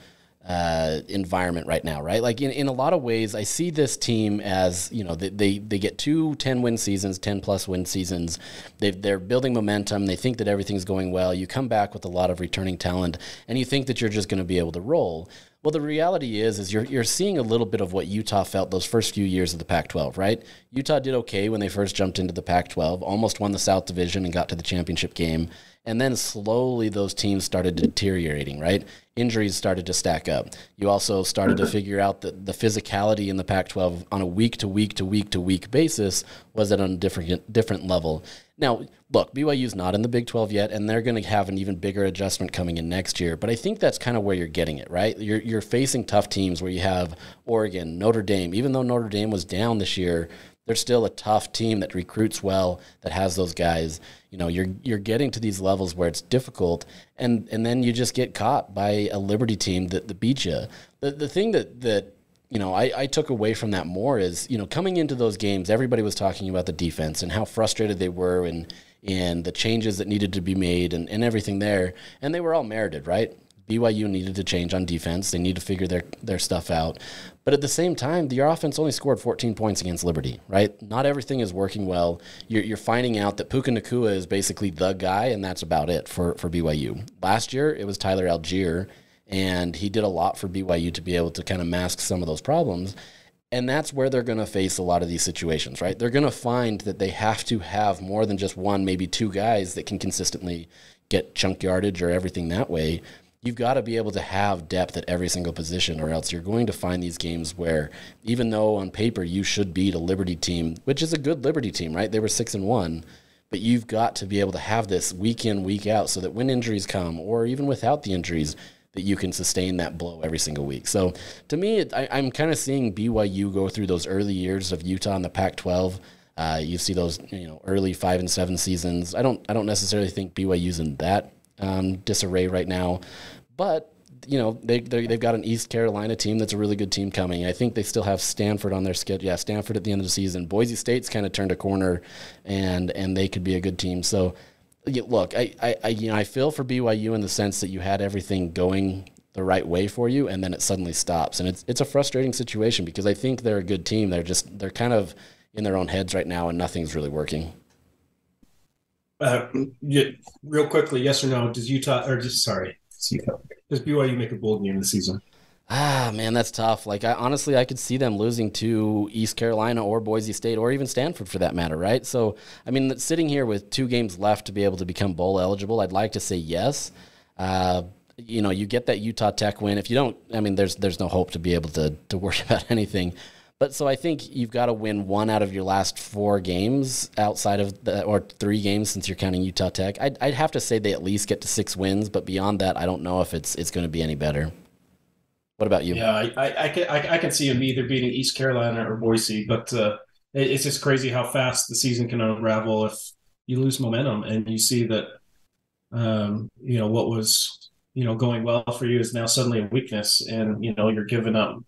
S2: uh, environment right now, right? Like in, in a lot of ways, I see this team as, you know, they, they, they get two 10 win seasons, 10 plus win seasons. they they're building momentum. They think that everything's going well. You come back with a lot of returning talent and you think that you're just going to be able to roll. Well, the reality is, is you're you're seeing a little bit of what Utah felt those first few years of the Pac-12, right? Utah did okay when they first jumped into the Pac-12, almost won the South Division and got to the championship game, and then slowly those teams started deteriorating, right? Injuries started to stack up. You also started to mm-hmm. figure out that the physicality in the Pac-12 on a week to week to week to week basis was at a different different level. Now, look, BYU's not in the Big 12 yet, and they're going to have an even bigger adjustment coming in next year. But I think that's kind of where you're getting it, right? You're, you're facing tough teams where you have Oregon, Notre Dame. Even though Notre Dame was down this year, they're still a tough team that recruits well, that has those guys. You know, you're you're getting to these levels where it's difficult, and and then you just get caught by a Liberty team that, that beat you. The the thing that that you know, I, I took away from that more is, you know, coming into those games, everybody was talking about the defense and how frustrated they were and and the changes that needed to be made and, and everything there. And they were all merited, right? BYU needed to change on defense. They need to figure their, their stuff out. But at the same time, your offense only scored 14 points against Liberty, right? Not everything is working well. You're, you're finding out that Puka Nacua is basically the guy, and that's about it for, for BYU. Last year, it was Tyler Allgeier, and he did a lot for BYU to be able to kind of mask some of those problems. And that's where they're going to face a lot of these situations, right? They're going to find that they have to have more than just one, maybe two guys that can consistently get chunk yardage or everything that way. You've got to be able to have depth at every single position, or else you're going to find these games where, even though on paper you should beat a Liberty team, which is a good Liberty team, right? They were six and one, but you've got to be able to have this week in, week out, so that when injuries come, or even without the injuries, that you can sustain that blow every single week. So to me, it, I, am kind of seeing BYU go through those early years of Utah in the Pac-12. Uh, you see those you know early five and seven seasons. I don't I don't necessarily think BYU's in that um, disarray right now, but you know they they've got an East Carolina team that's a really good team coming. I think they still have Stanford on their schedule. Yeah, Stanford at the end of the season. Boise State's kind of turned a corner, and and they could be a good team. So look, I, I, I, you know, I feel for BYU in the sense that you had everything going the right way for you, and then it suddenly stops, and it's it's a frustrating situation because I think they're a good team. They're just they're kind of in their own heads right now, and nothing's really working.
S4: Uh, real quickly, yes or no? Does Utah or just sorry, does BYU make a bowl game this season?
S2: Ah, man, that's tough. Like, I honestly, I could see them losing to East Carolina or Boise State or even Stanford for that matter, right? So, I mean, sitting here with two games left to be able to become bowl eligible, I'd like to say yes. Uh, you know, you get that Utah Tech win. If you don't, I mean, there's there's no hope to be able to to worry [laughs] about anything. But so I think you've got to win one out of your last four games outside of the, or three games since you're counting Utah Tech. I'd, I'd have to say they at least get to six wins, but beyond that, I don't know if it's it's going to be any better. What about you?
S4: Yeah, I, I, I can I, I, can see them either beating East Carolina or Boise, but uh, it, it's just crazy how fast the season can unravel if you lose momentum and you see that um, you know what was you know going well for you is now suddenly a weakness, and you know you're giving up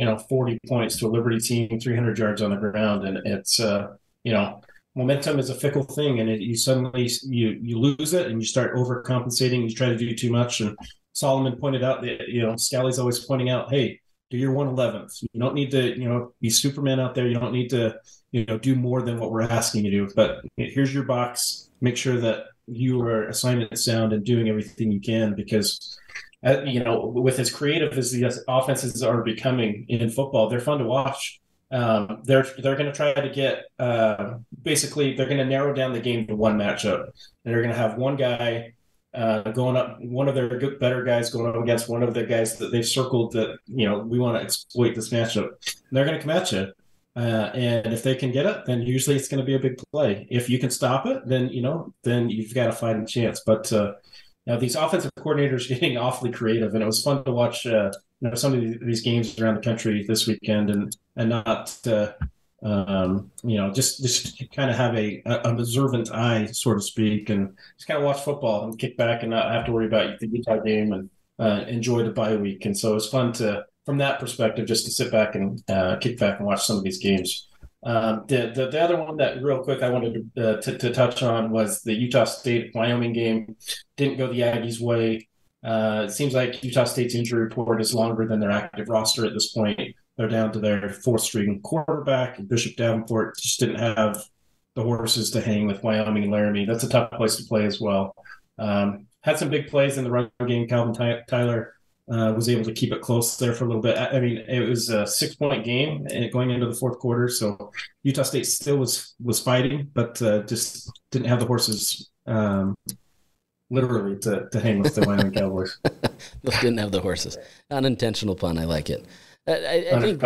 S4: you know 40 points to a Liberty team, 300 yards on the ground, and it's uh, you know momentum is a fickle thing, and it, you suddenly you you lose it, and you start overcompensating. You try to do too much, and Solomon pointed out that you know Scalley's always pointing out, hey, do your 111th. You don't need to you know be Superman out there. You don't need to you know do more than what we're asking you to do. But here's your box. Make sure that you are assignment sound and doing everything you can because uh, you know, with as creative as the offenses are becoming in football, they're fun to watch. Um, they're they're going to try to get uh, basically they're going to narrow down the game to one matchup, and they're going to have one guy uh, going up, one of their better guys going up against one of the guys that they've circled that you know we want to exploit this matchup. And they're going to come at you, uh, and if they can get it, then usually it's going to be a big play. If you can stop it, then you know then you've got to find a chance. But uh, know, these offensive coordinators getting awfully creative, and it was fun to watch. Uh, you know, some of these games around the country this weekend, and and not. Uh, um, you know, just just kind of have a an observant eye, so to speak, and just kind of watch football and kick back and not have to worry about the Utah game and uh, enjoy the bye week. And so it's fun to, from that perspective, just to sit back and uh, kick back and watch some of these games. Um, the, the, the other one that real quick I wanted to, uh, to, to touch on was the Utah State Wyoming game. Didn't go the Aggies' way. Uh, it seems like Utah State's injury report is longer than their active roster at this point. They're down to their fourth string quarterback, Bishop Davenport just didn't have the horses to hang with Wyoming and Laramie. That's a tough place to play as well. Um, had some big plays in the run game. Calvin Tyler uh, was able to keep it close there for a little bit. I, I mean, it was a six point game going into the fourth quarter, so Utah State still was was fighting, but uh, just didn't have the horses. Um, literally to, to hang with the Wyoming Cowboys. [laughs]
S2: didn't have the horses. Unintentional pun. I like it. I, I think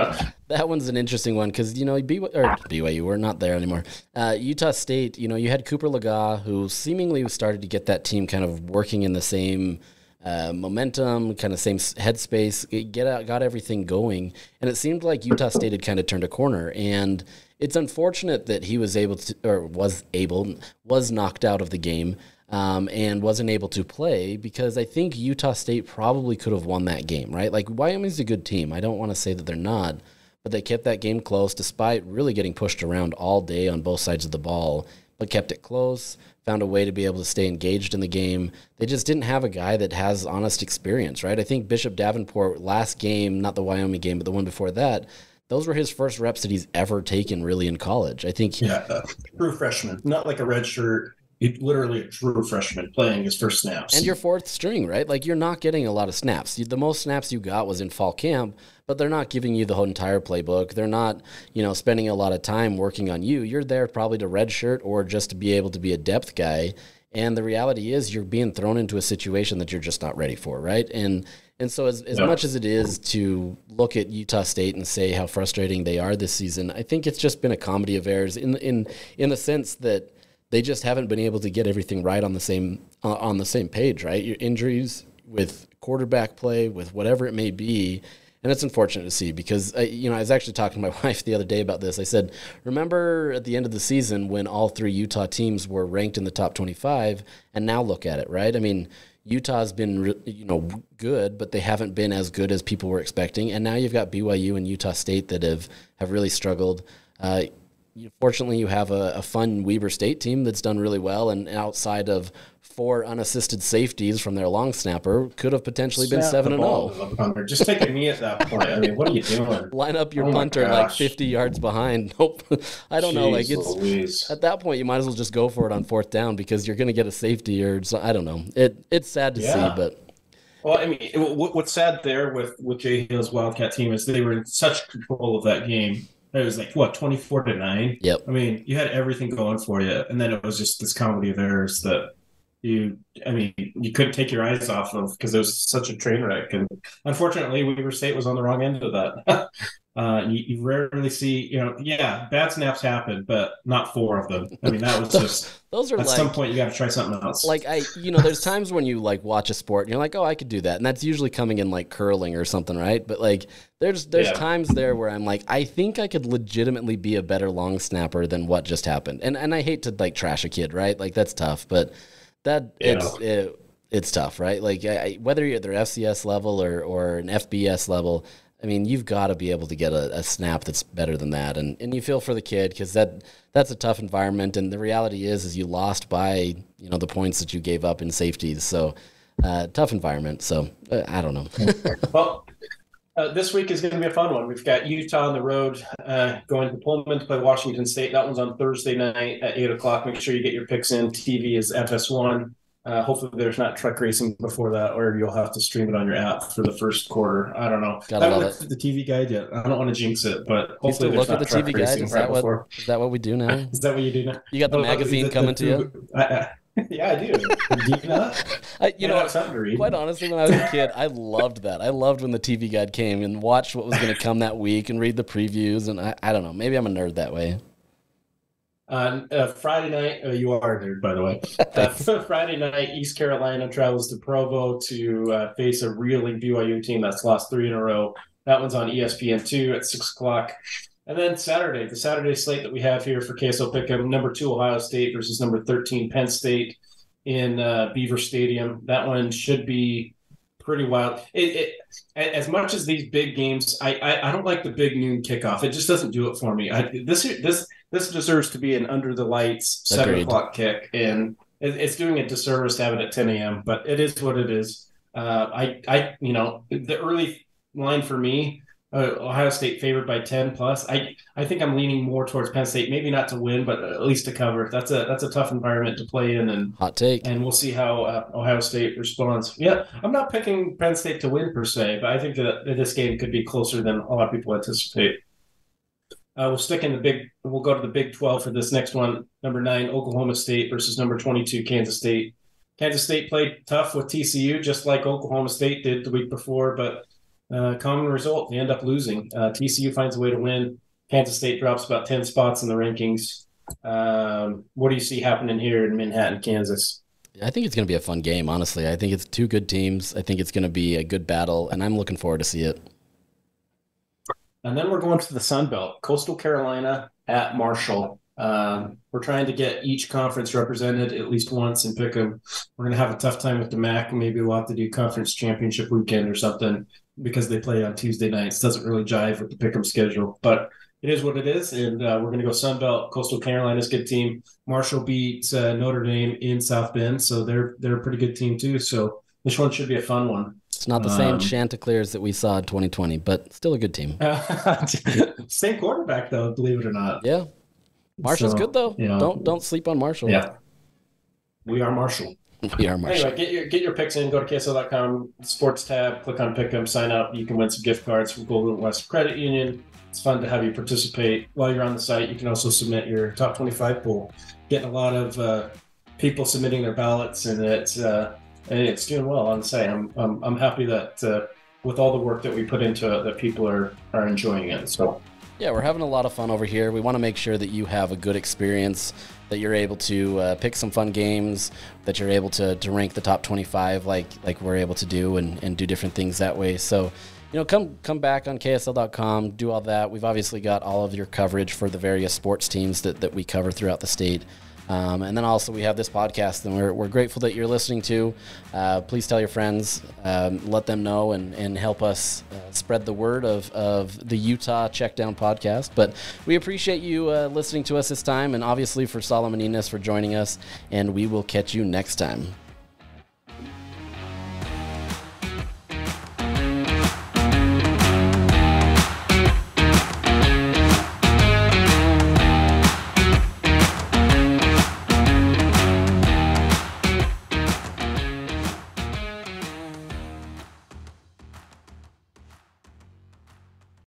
S2: that one's an interesting one because you know BYU, or BYU we're not there anymore. Uh, Utah State, you know, you had Cooper Legas who seemingly started to get that team kind of working in the same uh, momentum, kind of same headspace, get out, got everything going, and it seemed like Utah State had kind of turned a corner. And it's unfortunate that he was able to, or was able, was knocked out of the game. Um, and wasn't able to play because I think Utah State probably could have won that game, right? Like Wyoming's a good team. I don't want to say that they're not, but they kept that game close despite really getting pushed around all day on both sides of the ball, but kept it close found a way to be able to stay engaged in the game. They just didn't have a guy that has honest experience, right? I think Bishop Davenport last game, not the Wyoming game, but the one before that, those were his first reps that he's ever taken really in college. I think
S4: yeah, true freshman, not like a red shirt literally a true freshman playing his first snaps.
S2: And your fourth string, right? Like you're not getting a lot of snaps. The most snaps you got was in fall camp, but they're not giving you the whole entire playbook. They're not, you know, spending a lot of time working on you. You're there probably to redshirt or just to be able to be a depth guy. And the reality is you're being thrown into a situation that you're just not ready for, right? And and so as, as much as it is to look at Utah State and say how frustrating they are this season, I think it's just been a comedy of errors in in in the sense that they just haven't been able to get everything right on the same uh, on the same page, right? Your injuries with quarterback play, with whatever it may be, and it's unfortunate to see because uh, you know I was actually talking to my [laughs] wife the other day about this. I said, remember at the end of the season when all three Utah teams were ranked in the top twenty-five, and now look at it, right? I mean. Utah's been you know good, but they haven't been as good as people were expecting. And now you've got BYU and Utah State that have have really struggled. Uh, you, fortunately, you have a, a, fun Weber State team that's done really well, and outside of four unassisted safeties from their long snapper, could have potentially Snap been seven and zero.
S4: Oh. [laughs] Just take a knee at that point. I mean, what are you doing?
S2: Line up your oh punter like fifty yards behind. [laughs] Nope. I don't Jeez know. Like it's Louise. at that point, you might as well just go for it on fourth down because you're going to get a safety or I don't know. It it's sad to yeah. see, but.
S4: Well, I mean, what's sad there with with Jay Hill's Wildcat team is they were in such control of that game it was like what twenty four to nine.
S2: Yep.
S4: I mean, you had everything going for you, and then it was just this comedy of errors that you, I mean, you couldn't take your eyes off of because it was such a train wreck. And unfortunately, Weber State was on the wrong end of that. [laughs] Uh, you, you, rarely see, you know, yeah, bad snaps happen, but not four of them. I mean, that was [laughs] just
S2: those are
S4: at
S2: like,
S4: some point you got to try something else.
S2: Like I, you know, there's times when you like watch a sport and you're like, oh, I could do that, and that's usually coming in like curling or something, right? But like, there's there's yeah. times there where I'm like, I think I could legitimately be a better long snapper than what just happened, and and I hate to like trash a kid, right? Like that's tough, but that yeah. it's it, it's tough, right? Like I, whether you're at their FCS level or or an FBS level I mean, you've got to be able to get a, a, snap that's better than that, and and you feel for the kid because that that's a tough environment. And the reality is, is you lost by you know the points that you gave up in safeties. So uh, tough environment. So uh, I don't know. [laughs]
S4: well, uh, this week is going to be a fun one. We've got Utah on the road uh, going to Pullman to play Washington State. That one's on Thursday night at eight o'clock. Make sure you get your picks in. TV is FS1. Uh, hopefully, there's not truck racing before that, or you'll have to stream it on your app for the first quarter. I don't know. Gotta I haven't looked at the TV guide yet. I don't want to jinx it, but hopefully, there's look not at the TV guide.
S2: Is that what? Is that what we do now? [laughs]
S4: is that what you do now?
S2: You got the magazine the, coming the, to you. [laughs]
S4: I, I, yeah, I do. do you not? [laughs]
S2: I, you know, to read. quite honestly, when I was a kid, I loved that. I loved when the TV guide came and watched what was going to come that week and read the previews. And I, I don't know, maybe I'm a nerd that way.
S4: Uh, uh, Friday night, uh, you are there, by the way. [laughs] Uh, [laughs] Friday night, East Carolina travels to Provo to uh, face a reeling BYU team that's lost three in a row. That one's on ESPN two at six o'clock. And then Saturday, the Saturday slate that we have here for KSL Pick'em, number two Ohio State versus number thirteen Penn State in uh, Beaver Stadium. That one should be pretty wild. It, it, as much as these big games, I, I, I don't like the big noon kickoff. It just doesn't do it for me. I, this this this deserves to be an under the lights seven o'clock kick, and it, it's doing a disservice to have it at ten a.m. But it is what it is. Uh, I I you know the early line for me uh, Ohio State favored by 10 plus. I I think I'm leaning more towards Penn State, maybe not to win, but at least to cover. That's a that's a tough environment to play in, and
S2: hot take.
S4: And we'll see how uh, Ohio State responds. Yeah, I'm not picking Penn State to win per se, but I think that, that this game could be closer than a lot of people anticipate. Uh, we'll stick in the big. We'll go to the Big 12 for this next one. Number nine, Oklahoma State versus number 22, Kansas State. Kansas State played tough with TCU, just like Oklahoma State did the week before, but uh, common result. They end up losing. Uh, TCU finds a way to win. Kansas State drops about 10 spots in the rankings. Um, what do you see happening here in Manhattan, Kansas?
S2: I think it's going to be a fun game, honestly. I think it's two good teams. I think it's going to be a good battle, and I'm looking forward to see it.
S4: And then we're going to the Sun Belt, Coastal Carolina at Marshall. Um, we're trying to get each conference represented at least once and pick them. We're going to have a tough time with the MAC. Maybe we'll have to do conference championship weekend or something because they play on Tuesday nights. Doesn't really jive with the pick'em schedule, but it is what it is. And uh, we're going to go Sun Belt. Coastal Carolina's good team. Marshall beats uh, Notre Dame in South Bend, so they're they're a pretty good team too. So this one should be a fun one.
S2: It's not the same um, Chanticleers that we saw in 2020, but still a good team. [laughs]
S4: same quarterback though, believe it or not.
S2: Yeah, Marshall's so, good though. You know, don't don't sleep on Marshall.
S4: Yeah, we are Marshall. [laughs]
S2: We are Marshall.
S4: Anyway, get your get your picks in. Go to KSL.com, sports tab, click on Pick'em, sign up. You can win some gift cards from Golden West Credit Union. It's fun to have you participate while you're on the site. You can also submit your top 25 pool. Getting a lot of uh, people submitting their ballots, and it's uh, and it's doing well on the site. I'm I'm, I'm happy that uh, with all the work that we put into it, that people are are enjoying it. So.
S2: Yeah, we're having a lot of fun over here. We want to make sure that you have a good experience that you're able to uh, pick some fun games, that you're able to, to rank the top 25 like like we're able to do and, and do different things that way. So, you know, come come back on KSL.com, do all that. We've obviously got all of your coverage for the various sports teams that, that we cover throughout the state. Um, and then also we have this podcast, and we're, we're grateful that you're listening to. Uh, please tell your friends, um, let them know, and, and help us uh, spread the word of, of the Utah Checkdown podcast. But we appreciate you uh, listening to us this time, and obviously for Solomon Enis for joining us, and we will catch you next time.